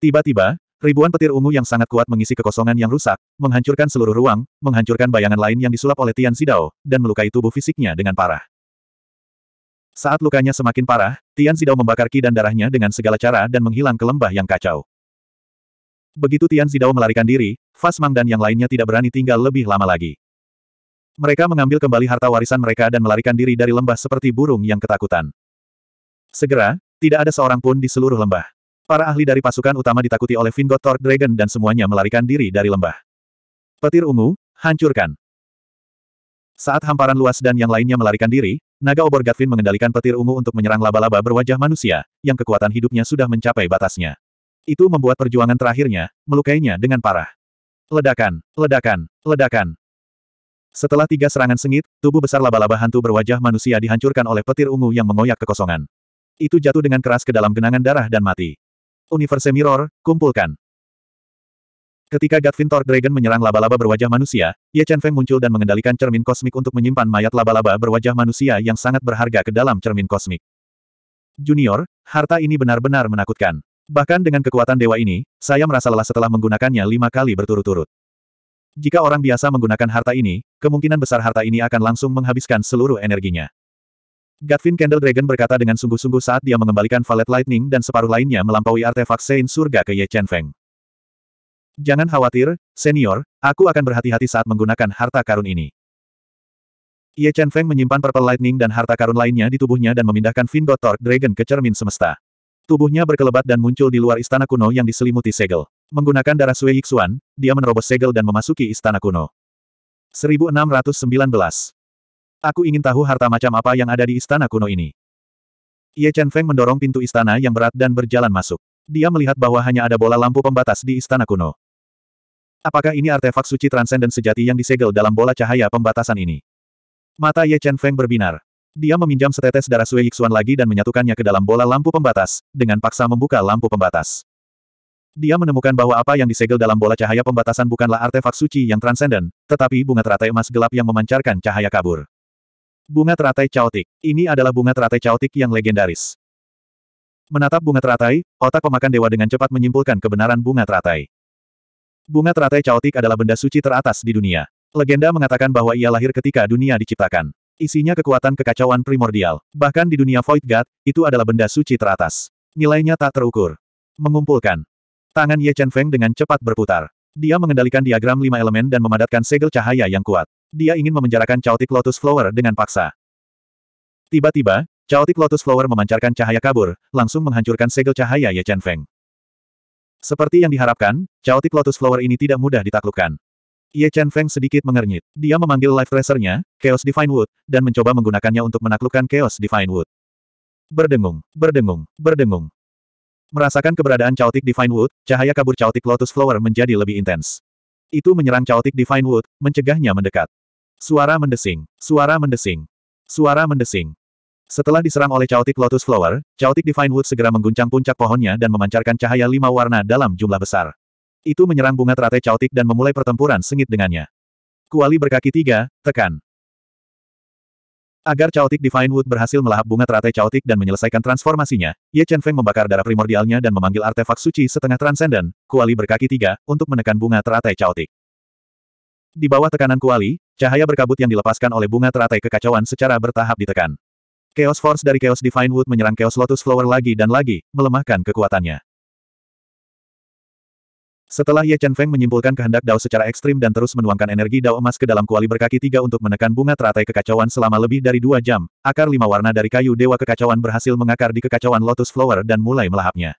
Tiba-tiba, Ribuan petir ungu yang sangat kuat mengisi kekosongan yang rusak, menghancurkan seluruh ruang, menghancurkan bayangan lain yang disulap oleh Tian Zidao, dan melukai tubuh fisiknya dengan parah. Saat lukanya semakin parah, Tian Zidao membakar ki dan darahnya dengan segala cara dan menghilang ke lembah yang kacau. Begitu Tian Zidao melarikan diri, Fas Mang dan yang lainnya tidak berani tinggal lebih lama lagi. Mereka mengambil kembali harta warisan mereka dan melarikan diri dari lembah seperti burung yang ketakutan. Segera, tidak ada seorang pun di seluruh lembah. Para ahli dari pasukan utama ditakuti oleh Vingot Thor Dragon dan semuanya melarikan diri dari lembah. Petir ungu, hancurkan. Saat hamparan luas dan yang lainnya melarikan diri, naga obor Gatvin mengendalikan petir ungu untuk menyerang laba-laba berwajah manusia, yang kekuatan hidupnya sudah mencapai batasnya. Itu membuat perjuangan terakhirnya, melukainya dengan parah. Ledakan, ledakan, ledakan. Setelah tiga serangan sengit, tubuh besar laba-laba hantu berwajah manusia dihancurkan oleh petir ungu yang mengoyak kekosongan. Itu jatuh dengan keras ke dalam genangan darah dan mati. Universe Mirror, kumpulkan. Ketika Gatvin Thor Dragon menyerang laba-laba berwajah manusia, Ye Chen Feng muncul dan mengendalikan cermin kosmik untuk menyimpan mayat laba-laba berwajah manusia yang sangat berharga ke dalam cermin kosmik. Junior, harta ini benar-benar menakutkan. Bahkan dengan kekuatan dewa ini, saya merasa lelah setelah menggunakannya lima kali berturut-turut. Jika orang biasa menggunakan harta ini, kemungkinan besar harta ini akan langsung menghabiskan seluruh energinya. Gatvin Candle Dragon berkata dengan sungguh-sungguh saat dia mengembalikan Valet Lightning dan separuh lainnya melampaui artefak Saint Surga ke Ye Chen Feng. Jangan khawatir, senior, aku akan berhati-hati saat menggunakan harta karun ini. Ye Chen Feng menyimpan Purple Lightning dan harta karun lainnya di tubuhnya dan memindahkan Vingo Torque Dragon ke cermin semesta. Tubuhnya berkelebat dan muncul di luar istana kuno yang diselimuti segel. Menggunakan darah Sui Yixuan, dia menerobos segel dan memasuki istana kuno. 1619 Aku ingin tahu harta macam apa yang ada di istana kuno ini. Ye Chen Feng mendorong pintu istana yang berat dan berjalan masuk. Dia melihat bahwa hanya ada bola lampu pembatas di istana kuno. Apakah ini artefak suci transenden sejati yang disegel dalam bola cahaya pembatasan ini? Mata Ye Chen Feng berbinar. Dia meminjam setetes darah Sui Yixuan lagi dan menyatukannya ke dalam bola lampu pembatas, dengan paksa membuka lampu pembatas. Dia menemukan bahwa apa yang disegel dalam bola cahaya pembatasan bukanlah artefak suci yang transenden, tetapi bunga teratai emas gelap yang memancarkan cahaya kabur. Bunga teratai caotik. Ini adalah bunga teratai caotik yang legendaris. Menatap bunga teratai, otak pemakan dewa dengan cepat menyimpulkan kebenaran bunga teratai. Bunga teratai caotik adalah benda suci teratas di dunia. Legenda mengatakan bahwa ia lahir ketika dunia diciptakan. Isinya kekuatan kekacauan primordial. Bahkan di dunia Void God, itu adalah benda suci teratas. Nilainya tak terukur. Mengumpulkan. Tangan Ye Chen Feng dengan cepat berputar. Dia mengendalikan diagram lima elemen dan memadatkan segel cahaya yang kuat. Dia ingin memenjarakan Chaotic Lotus Flower dengan paksa. Tiba-tiba, Chaotic Lotus Flower memancarkan cahaya kabur, langsung menghancurkan segel cahaya Ye Chen Feng. Seperti yang diharapkan, Chaotic Lotus Flower ini tidak mudah ditaklukkan. Ye Chen Feng sedikit mengernyit. Dia memanggil Life Tracer-nya, Chaos Divine Wood, dan mencoba menggunakannya untuk menaklukkan Chaos Divine Wood. Berdengung, berdengung, berdengung. Merasakan keberadaan Chaotic Divine Wood, cahaya kabur Chaotic Lotus Flower menjadi lebih intens. Itu menyerang Chaotic Divine Wood, mencegahnya mendekat. Suara mendesing. Suara mendesing. Suara mendesing. Setelah diserang oleh Chaotic Lotus Flower, Chaotic Divine Wood segera mengguncang puncak pohonnya dan memancarkan cahaya lima warna dalam jumlah besar. Itu menyerang bunga teratai Chaotic dan memulai pertempuran sengit dengannya. Kuali berkaki tiga, tekan. Agar Chaotic Divine Wood berhasil melahap bunga teratai Chaotic dan menyelesaikan transformasinya, Ye Chen Feng membakar darah primordialnya dan memanggil artefak suci setengah transenden, kuali berkaki tiga, untuk menekan bunga teratai Chaotic. Di bawah tekanan kuali, cahaya berkabut yang dilepaskan oleh bunga teratai kekacauan secara bertahap ditekan. Chaos Force dari Chaos Divine Wood menyerang Chaos Lotus Flower lagi dan lagi, melemahkan kekuatannya. Setelah Ye Chen Feng menyimpulkan kehendak Dao secara ekstrim dan terus menuangkan energi Dao emas ke dalam kuali berkaki tiga untuk menekan bunga teratai kekacauan selama lebih dari dua jam, akar lima warna dari kayu dewa kekacauan berhasil mengakar di kekacauan Lotus Flower dan mulai melahapnya.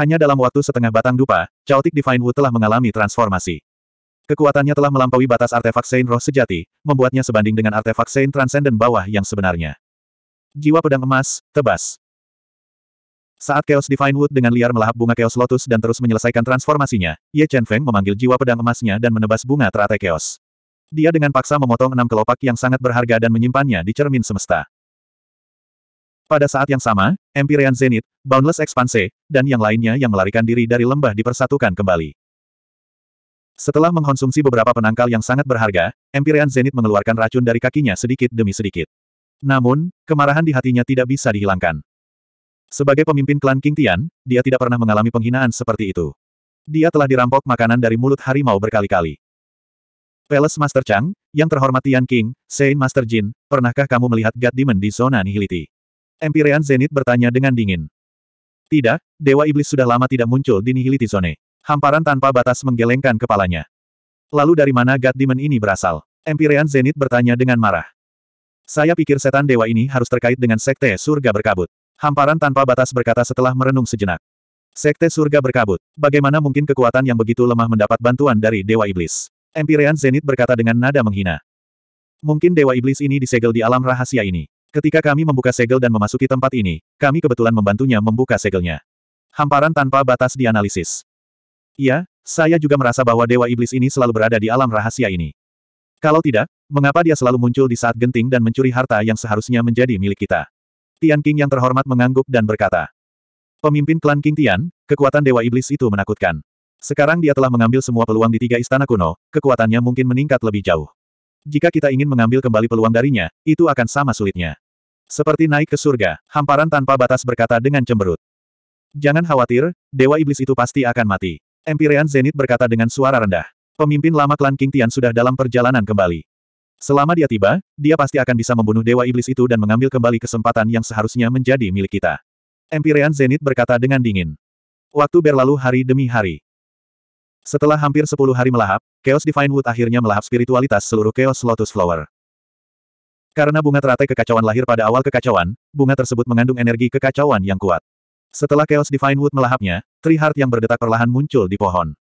Hanya dalam waktu setengah batang dupa, Chaotic Divine Wood telah mengalami transformasi. Kekuatannya telah melampaui batas artefak Saint Roh sejati, membuatnya sebanding dengan artefak Saint Transcendent bawah yang sebenarnya. Jiwa pedang emas, tebas. Saat Chaos Divine Wood dengan liar melahap bunga Chaos Lotus dan terus menyelesaikan transformasinya, Ye Chen Feng memanggil jiwa pedang emasnya dan menebas bunga teratai Chaos. Dia dengan paksa memotong enam kelopak yang sangat berharga dan menyimpannya di cermin semesta. Pada saat yang sama, Empyrean Zenith, Boundless Expanse, dan yang lainnya yang melarikan diri dari lembah dipersatukan kembali. Setelah mengkonsumsi beberapa penangkal yang sangat berharga, Empyrean Zenith mengeluarkan racun dari kakinya sedikit demi sedikit. Namun, kemarahan di hatinya tidak bisa dihilangkan. Sebagai pemimpin klan King Tian, dia tidak pernah mengalami penghinaan seperti itu. Dia telah dirampok makanan dari mulut harimau berkali-kali. Palace Master Chang, yang terhormat Tian King, Saint Master Jin, pernahkah kamu melihat God Demon di zona Nihility? Empyrean Zenith bertanya dengan dingin. Tidak, Dewa Iblis sudah lama tidak muncul di Nihility Zone. Hamparan tanpa batas menggelengkan kepalanya. Lalu dari mana God Demon ini berasal? Empyrean Zenith bertanya dengan marah. Saya pikir setan dewa ini harus terkait dengan sekte surga berkabut. Hamparan tanpa batas berkata setelah merenung sejenak. Sekte surga berkabut. Bagaimana mungkin kekuatan yang begitu lemah mendapat bantuan dari dewa iblis? Empyrean Zenith berkata dengan nada menghina. Mungkin dewa iblis ini disegel di alam rahasia ini. Ketika kami membuka segel dan memasuki tempat ini, kami kebetulan membantunya membuka segelnya. Hamparan tanpa batas dianalisis. Iya, saya juga merasa bahwa dewa iblis ini selalu berada di alam rahasia ini. Kalau tidak, mengapa dia selalu muncul di saat genting dan mencuri harta yang seharusnya menjadi milik kita? Tian King yang terhormat mengangguk dan berkata. Pemimpin klan King Tian, kekuatan Dewa Iblis itu menakutkan. Sekarang dia telah mengambil semua peluang di tiga istana kuno, kekuatannya mungkin meningkat lebih jauh. Jika kita ingin mengambil kembali peluang darinya, itu akan sama sulitnya. Seperti naik ke surga, hamparan tanpa batas berkata dengan cemberut. Jangan khawatir, Dewa Iblis itu pasti akan mati. Empyrean Zenith berkata dengan suara rendah. Pemimpin lama klan King Tian sudah dalam perjalanan kembali. Selama dia tiba, dia pasti akan bisa membunuh Dewa Iblis itu dan mengambil kembali kesempatan yang seharusnya menjadi milik kita. Empyrean Zenith berkata dengan dingin. Waktu berlalu hari demi hari. Setelah hampir sepuluh hari melahap, Chaos Divine Wood akhirnya melahap spiritualitas seluruh Chaos Lotus Flower. Karena bunga teratai kekacauan lahir pada awal kekacauan, bunga tersebut mengandung energi kekacauan yang kuat. Setelah Chaos Divine Wood melahapnya, Tree Heart yang berdetak perlahan muncul di pohon.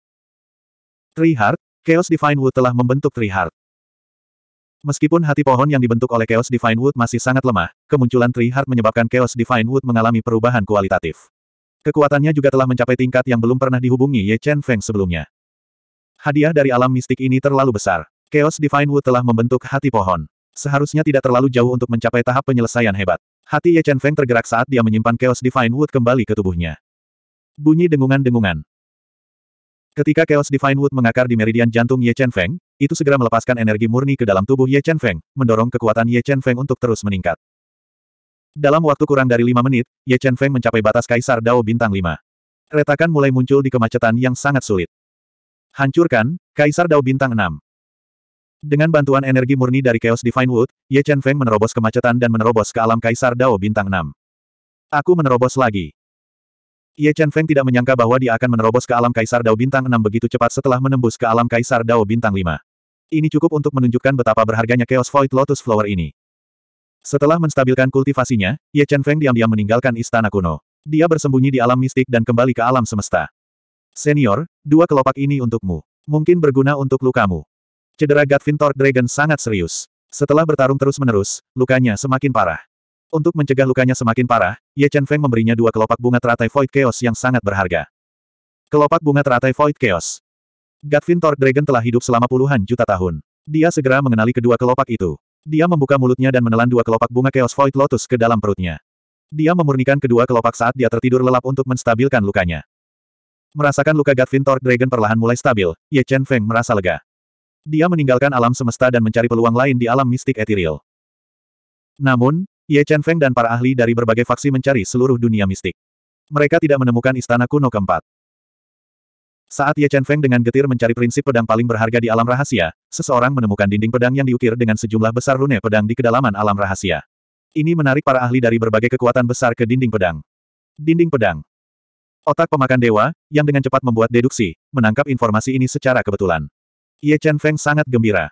Tree Heart, Chaos Divine Wood telah membentuk Tree Heart. Meskipun hati pohon yang dibentuk oleh Chaos Divine Wood masih sangat lemah, kemunculan Tree Heart menyebabkan Chaos Divine Wood mengalami perubahan kualitatif. Kekuatannya juga telah mencapai tingkat yang belum pernah dihubungi Ye Chen Feng sebelumnya. Hadiah dari alam mistik ini terlalu besar. Chaos Divine Wood telah membentuk hati pohon. Seharusnya tidak terlalu jauh untuk mencapai tahap penyelesaian hebat. Hati Ye Chen Feng tergerak saat dia menyimpan Chaos Divine Wood kembali ke tubuhnya. Bunyi dengungan-dengungan. Ketika Chaos Divine Wood mengakar di meridian jantung Ye Chen Feng, itu segera melepaskan energi murni ke dalam tubuh Ye Chen Feng, mendorong kekuatan Ye Chen Feng untuk terus meningkat. Dalam waktu kurang dari lima menit, Ye Chen Feng mencapai batas Kaisar Dao Bintang 5. Retakan mulai muncul di kemacetan yang sangat sulit. Hancurkan, Kaisar Dao Bintang 6. Dengan bantuan energi murni dari Chaos Divine Wood, Ye Chen Feng menerobos kemacetan dan menerobos ke alam Kaisar Dao Bintang 6. Aku menerobos lagi. Ye Chen Feng tidak menyangka bahwa dia akan menerobos ke alam Kaisar Dao Bintang 6 begitu cepat setelah menembus ke alam Kaisar Dao Bintang 5. Ini cukup untuk menunjukkan betapa berharganya Chaos Void Lotus Flower ini. Setelah menstabilkan kultivasinya, Ye Chen Feng diam-diam meninggalkan istana kuno. Dia bersembunyi di alam mistik dan kembali ke alam semesta. Senior, dua kelopak ini untukmu. Mungkin berguna untuk lukamu. Cedera Gatvin Torque Dragon sangat serius. Setelah bertarung terus-menerus, lukanya semakin parah. Untuk mencegah lukanya semakin parah, Ye Chen Feng memberinya dua kelopak bunga teratai Void Chaos yang sangat berharga. Kelopak bunga teratai Void Chaos. Gatvin Torque Dragon telah hidup selama puluhan juta tahun. Dia segera mengenali kedua kelopak itu. Dia membuka mulutnya dan menelan dua kelopak bunga Chaos Void Lotus ke dalam perutnya. Dia memurnikan kedua kelopak saat dia tertidur lelap untuk menstabilkan lukanya. Merasakan luka Gatvin Torque Dragon perlahan mulai stabil, Ye Chen Feng merasa lega. Dia meninggalkan alam semesta dan mencari peluang lain di alam mistik ethereal. Namun, Ye Chen Feng dan para ahli dari berbagai faksi mencari seluruh dunia mistik. Mereka tidak menemukan istana kuno keempat. Saat Ye Chen Feng dengan getir mencari prinsip pedang paling berharga di alam rahasia, seseorang menemukan dinding pedang yang diukir dengan sejumlah besar rune pedang di kedalaman alam rahasia. Ini menarik para ahli dari berbagai kekuatan besar ke dinding pedang. Dinding pedang. Otak pemakan dewa, yang dengan cepat membuat deduksi, menangkap informasi ini secara kebetulan. Ye Chen Feng sangat gembira.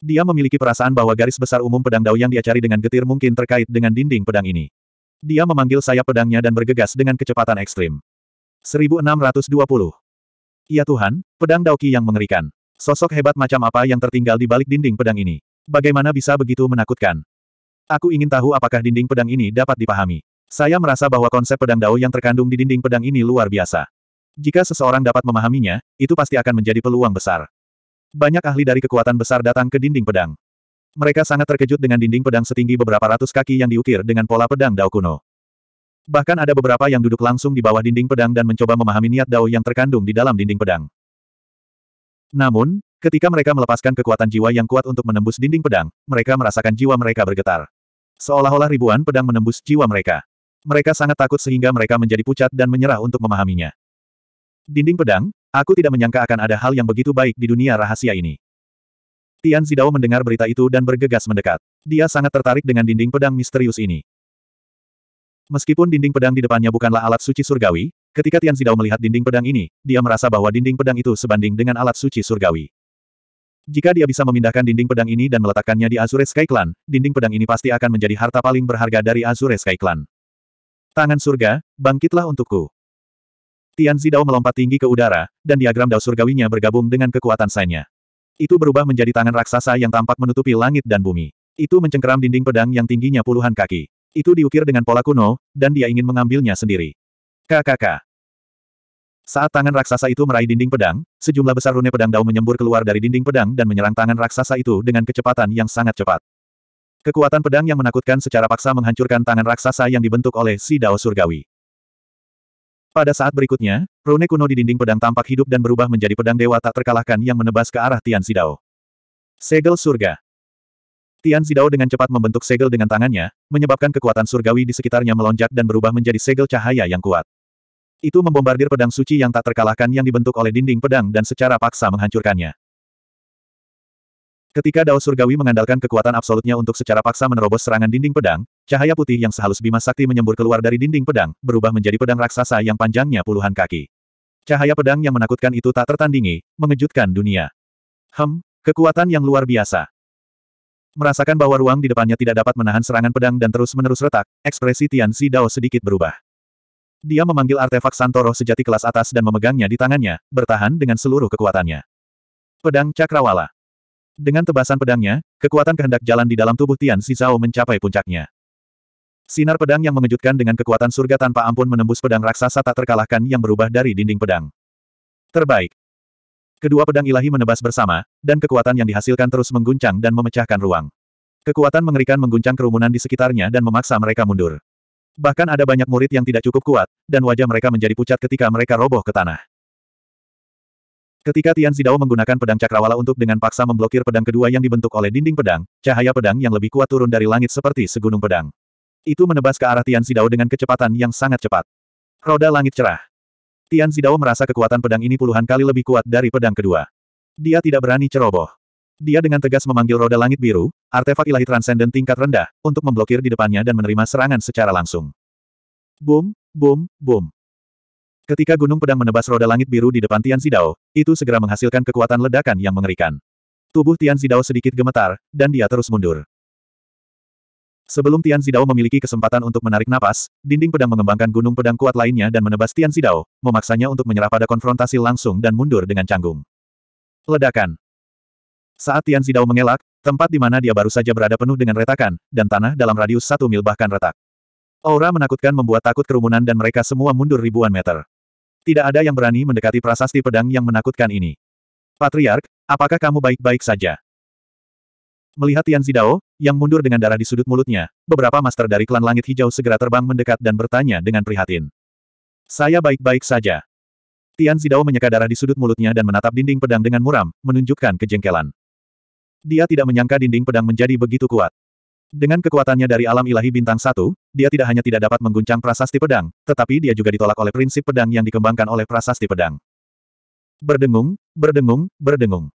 Dia memiliki perasaan bahwa garis besar umum pedang Dao yang dia cari dengan getir mungkin terkait dengan dinding pedang ini. Dia memanggil sayap pedangnya dan bergegas dengan kecepatan ekstrim. 1620. Ya Tuhan, pedang Dao Qi yang mengerikan. Sosok hebat macam apa yang tertinggal di balik dinding pedang ini? Bagaimana bisa begitu menakutkan? Aku ingin tahu apakah dinding pedang ini dapat dipahami. Saya merasa bahwa konsep pedang Dao yang terkandung di dinding pedang ini luar biasa. Jika seseorang dapat memahaminya, itu pasti akan menjadi peluang besar. Banyak ahli dari kekuatan besar datang ke dinding pedang. Mereka sangat terkejut dengan dinding pedang setinggi beberapa ratus kaki yang diukir dengan pola pedang Dao kuno. Bahkan ada beberapa yang duduk langsung di bawah dinding pedang dan mencoba memahami niat Dao yang terkandung di dalam dinding pedang. Namun, ketika mereka melepaskan kekuatan jiwa yang kuat untuk menembus dinding pedang, mereka merasakan jiwa mereka bergetar. Seolah-olah ribuan pedang menembus jiwa mereka. Mereka sangat takut sehingga mereka menjadi pucat dan menyerah untuk memahaminya. Dinding pedang, aku tidak menyangka akan ada hal yang begitu baik di dunia rahasia ini. Tian Zidao mendengar berita itu dan bergegas mendekat. Dia sangat tertarik dengan dinding pedang misterius ini. Meskipun dinding pedang di depannya bukanlah alat suci surgawi, ketika Tian Zidao melihat dinding pedang ini, dia merasa bahwa dinding pedang itu sebanding dengan alat suci surgawi. Jika dia bisa memindahkan dinding pedang ini dan meletakkannya di Azure Sky Clan, dinding pedang ini pasti akan menjadi harta paling berharga dari Azure Sky Clan. Tangan surga, bangkitlah untukku. Tian Zidao melompat tinggi ke udara, dan diagram dao surgawinya bergabung dengan kekuatan sainnya. Itu berubah menjadi tangan raksasa yang tampak menutupi langit dan bumi. Itu mencengkeram dinding pedang yang tingginya puluhan kaki. Itu diukir dengan pola kuno, dan dia ingin mengambilnya sendiri. KKK. Saat tangan raksasa itu meraih dinding pedang, sejumlah besar rune pedang dao menyembur keluar dari dinding pedang dan menyerang tangan raksasa itu dengan kecepatan yang sangat cepat. Kekuatan pedang yang menakutkan secara paksa menghancurkan tangan raksasa yang dibentuk oleh si dao surgawi. Pada saat berikutnya, rune kuno di dinding pedang tampak hidup dan berubah menjadi pedang dewa tak terkalahkan yang menebas ke arah Tian Zidao. Segel surga. Tian Zidao dengan cepat membentuk segel dengan tangannya, menyebabkan kekuatan surgawi di sekitarnya melonjak dan berubah menjadi segel cahaya yang kuat. Itu membombardir pedang suci yang tak terkalahkan yang dibentuk oleh dinding pedang dan secara paksa menghancurkannya. Ketika Dao Surgawi mengandalkan kekuatan absolutnya untuk secara paksa menerobos serangan dinding pedang, cahaya putih yang sehalus Bima Sakti menyembur keluar dari dinding pedang, berubah menjadi pedang raksasa yang panjangnya puluhan kaki. Cahaya pedang yang menakutkan itu tak tertandingi, mengejutkan dunia. Hem, kekuatan yang luar biasa. Merasakan bahwa ruang di depannya tidak dapat menahan serangan pedang dan terus-menerus retak, ekspresi Tian Zi Dao sedikit berubah. Dia memanggil artefak Santoro sejati kelas atas dan memegangnya di tangannya, bertahan dengan seluruh kekuatannya. Pedang Cakrawala. Dengan tebasan pedangnya, kekuatan kehendak jalan di dalam tubuh Tian Zhao mencapai puncaknya. Sinar pedang yang mengejutkan dengan kekuatan surga tanpa ampun menembus pedang raksasa tak terkalahkan yang berubah dari dinding pedang. Terbaik. Kedua pedang ilahi menebas bersama, dan kekuatan yang dihasilkan terus mengguncang dan memecahkan ruang. Kekuatan mengerikan mengguncang kerumunan di sekitarnya dan memaksa mereka mundur. Bahkan ada banyak murid yang tidak cukup kuat, dan wajah mereka menjadi pucat ketika mereka roboh ke tanah. Ketika Tian Zidao menggunakan pedang cakrawala untuk dengan paksa memblokir pedang kedua yang dibentuk oleh dinding pedang, cahaya pedang yang lebih kuat turun dari langit seperti segunung pedang. Itu menebas ke arah Tian Zidao dengan kecepatan yang sangat cepat. Roda langit cerah. Tian Zidao merasa kekuatan pedang ini puluhan kali lebih kuat dari pedang kedua. Dia tidak berani ceroboh. Dia dengan tegas memanggil roda langit biru, artefak ilahi transenden tingkat rendah, untuk memblokir di depannya dan menerima serangan secara langsung. Boom, boom, boom. Ketika gunung pedang menebas roda langit biru di depan Tian Zidao, itu segera menghasilkan kekuatan ledakan yang mengerikan. Tubuh Tian Zidao sedikit gemetar, dan dia terus mundur. Sebelum Tian Zidao memiliki kesempatan untuk menarik napas, dinding pedang mengembangkan gunung pedang kuat lainnya dan menebas Tian Zidao, memaksanya untuk menyerah pada konfrontasi langsung dan mundur dengan canggung. Ledakan. Saat Tian Zidao mengelak, tempat di mana dia baru saja berada penuh dengan retakan, dan tanah dalam radius satu mil bahkan retak. Aura menakutkan membuat takut kerumunan dan mereka semua mundur ribuan meter. Tidak ada yang berani mendekati prasasti pedang yang menakutkan ini. Patriark, apakah kamu baik-baik saja? Melihat Tian Zidao, yang mundur dengan darah di sudut mulutnya, beberapa master dari klan langit hijau segera terbang mendekat dan bertanya dengan prihatin. Saya baik-baik saja. Tian Zidao menyeka darah di sudut mulutnya dan menatap dinding pedang dengan muram, menunjukkan kejengkelan. Dia tidak menyangka dinding pedang menjadi begitu kuat. Dengan kekuatannya dari alam ilahi bintang satu, dia tidak hanya tidak dapat mengguncang prasasti pedang, tetapi dia juga ditolak oleh prinsip pedang yang dikembangkan oleh prasasti pedang. Berdengung, berdengung, berdengung.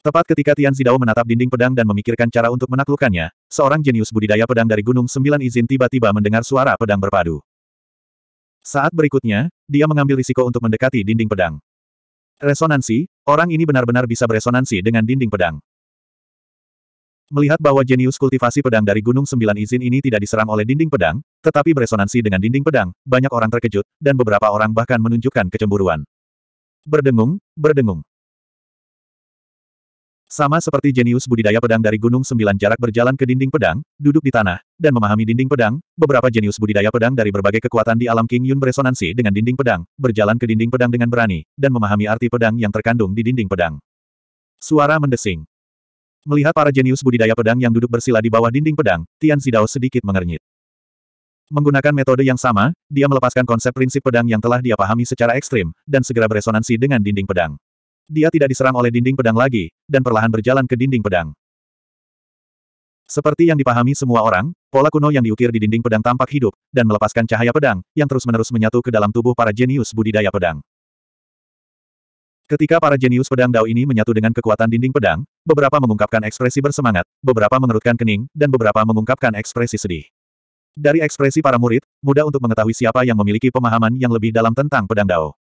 Tepat ketika Tian Zidao menatap dinding pedang dan memikirkan cara untuk menaklukkannya, seorang jenius budidaya pedang dari Gunung Sembilan Izin tiba-tiba mendengar suara pedang berpadu. Saat berikutnya, dia mengambil risiko untuk mendekati dinding pedang. Resonansi, orang ini benar-benar bisa beresonansi dengan dinding pedang. Melihat bahwa jenius kultivasi pedang dari Gunung Sembilan Izin ini tidak diserang oleh dinding pedang, tetapi beresonansi dengan dinding pedang, banyak orang terkejut, dan beberapa orang bahkan menunjukkan kecemburuan. Berdengung, berdengung. Sama seperti jenius budidaya pedang dari Gunung Sembilan jarak berjalan ke dinding pedang, duduk di tanah, dan memahami dinding pedang, beberapa jenius budidaya pedang dari berbagai kekuatan di alam King Yun beresonansi dengan dinding pedang, berjalan ke dinding pedang dengan berani, dan memahami arti pedang yang terkandung di dinding pedang. Suara mendesing. Melihat para jenius budidaya pedang yang duduk bersila di bawah dinding pedang, Tian Zidao sedikit mengernyit. Menggunakan metode yang sama, dia melepaskan konsep prinsip pedang yang telah dia pahami secara ekstrim, dan segera beresonansi dengan dinding pedang. Dia tidak diserang oleh dinding pedang lagi, dan perlahan berjalan ke dinding pedang. Seperti yang dipahami semua orang, pola kuno yang diukir di dinding pedang tampak hidup, dan melepaskan cahaya pedang, yang terus-menerus menyatu ke dalam tubuh para jenius budidaya pedang. Ketika para jenius pedang Dao ini menyatu dengan kekuatan dinding pedang, beberapa mengungkapkan ekspresi bersemangat, beberapa mengerutkan kening, dan beberapa mengungkapkan ekspresi sedih. Dari ekspresi para murid, mudah untuk mengetahui siapa yang memiliki pemahaman yang lebih dalam tentang pedang Dao.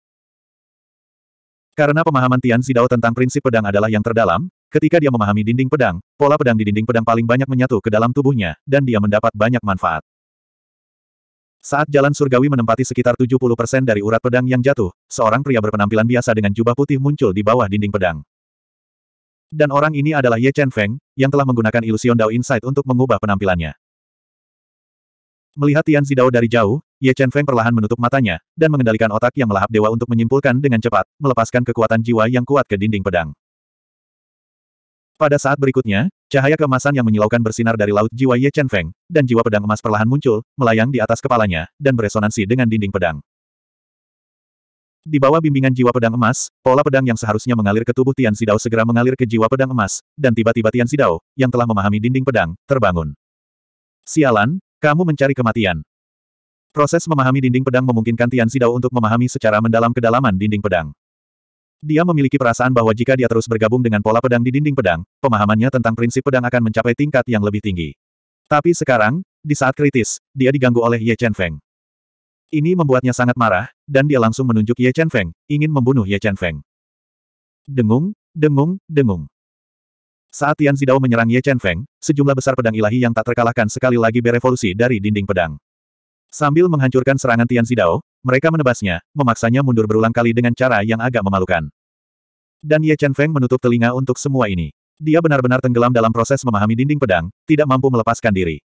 Karena pemahaman Tian Zidao tentang prinsip pedang adalah yang terdalam, ketika dia memahami dinding pedang, pola pedang di dinding pedang paling banyak menyatu ke dalam tubuhnya, dan dia mendapat banyak manfaat. Saat jalan surgawi menempati sekitar 70% dari urat pedang yang jatuh, seorang pria berpenampilan biasa dengan jubah putih muncul di bawah dinding pedang. Dan orang ini adalah Ye Chen Feng, yang telah menggunakan ilusion Dao Insight untuk mengubah penampilannya. Melihat Tian Zidao dari jauh, Ye Chen Feng perlahan menutup matanya, dan mengendalikan otak yang melahap dewa untuk menyimpulkan dengan cepat, melepaskan kekuatan jiwa yang kuat ke dinding pedang. Pada saat berikutnya, cahaya keemasan yang menyilaukan bersinar dari laut jiwa Ye Chen Feng, dan jiwa pedang emas perlahan muncul, melayang di atas kepalanya, dan beresonansi dengan dinding pedang. Di bawah bimbingan jiwa pedang emas, pola pedang yang seharusnya mengalir ke tubuh Tian Zidao segera mengalir ke jiwa pedang emas, dan tiba-tiba Tian Zidao, yang telah memahami dinding pedang, terbangun. Sialan, kamu mencari kematian. Proses memahami dinding pedang memungkinkan Tian Zidao untuk memahami secara mendalam kedalaman dinding pedang. Dia memiliki perasaan bahwa jika dia terus bergabung dengan pola pedang di dinding pedang, pemahamannya tentang prinsip pedang akan mencapai tingkat yang lebih tinggi. Tapi sekarang, di saat kritis, dia diganggu oleh Ye Chen Feng. Ini membuatnya sangat marah, dan dia langsung menunjuk Ye Chen Feng, ingin membunuh Ye Chen Feng. Dengung, dengung, dengung. Saat Tian Zidao menyerang Ye Chen Feng, sejumlah besar pedang ilahi yang tak terkalahkan sekali lagi berevolusi dari dinding pedang. Sambil menghancurkan serangan Tian Zidao, mereka menebasnya, memaksanya mundur berulang kali dengan cara yang agak memalukan. Dan Ye Chen Feng menutup telinga untuk semua ini. Dia benar-benar tenggelam dalam proses memahami dinding pedang, tidak mampu melepaskan diri.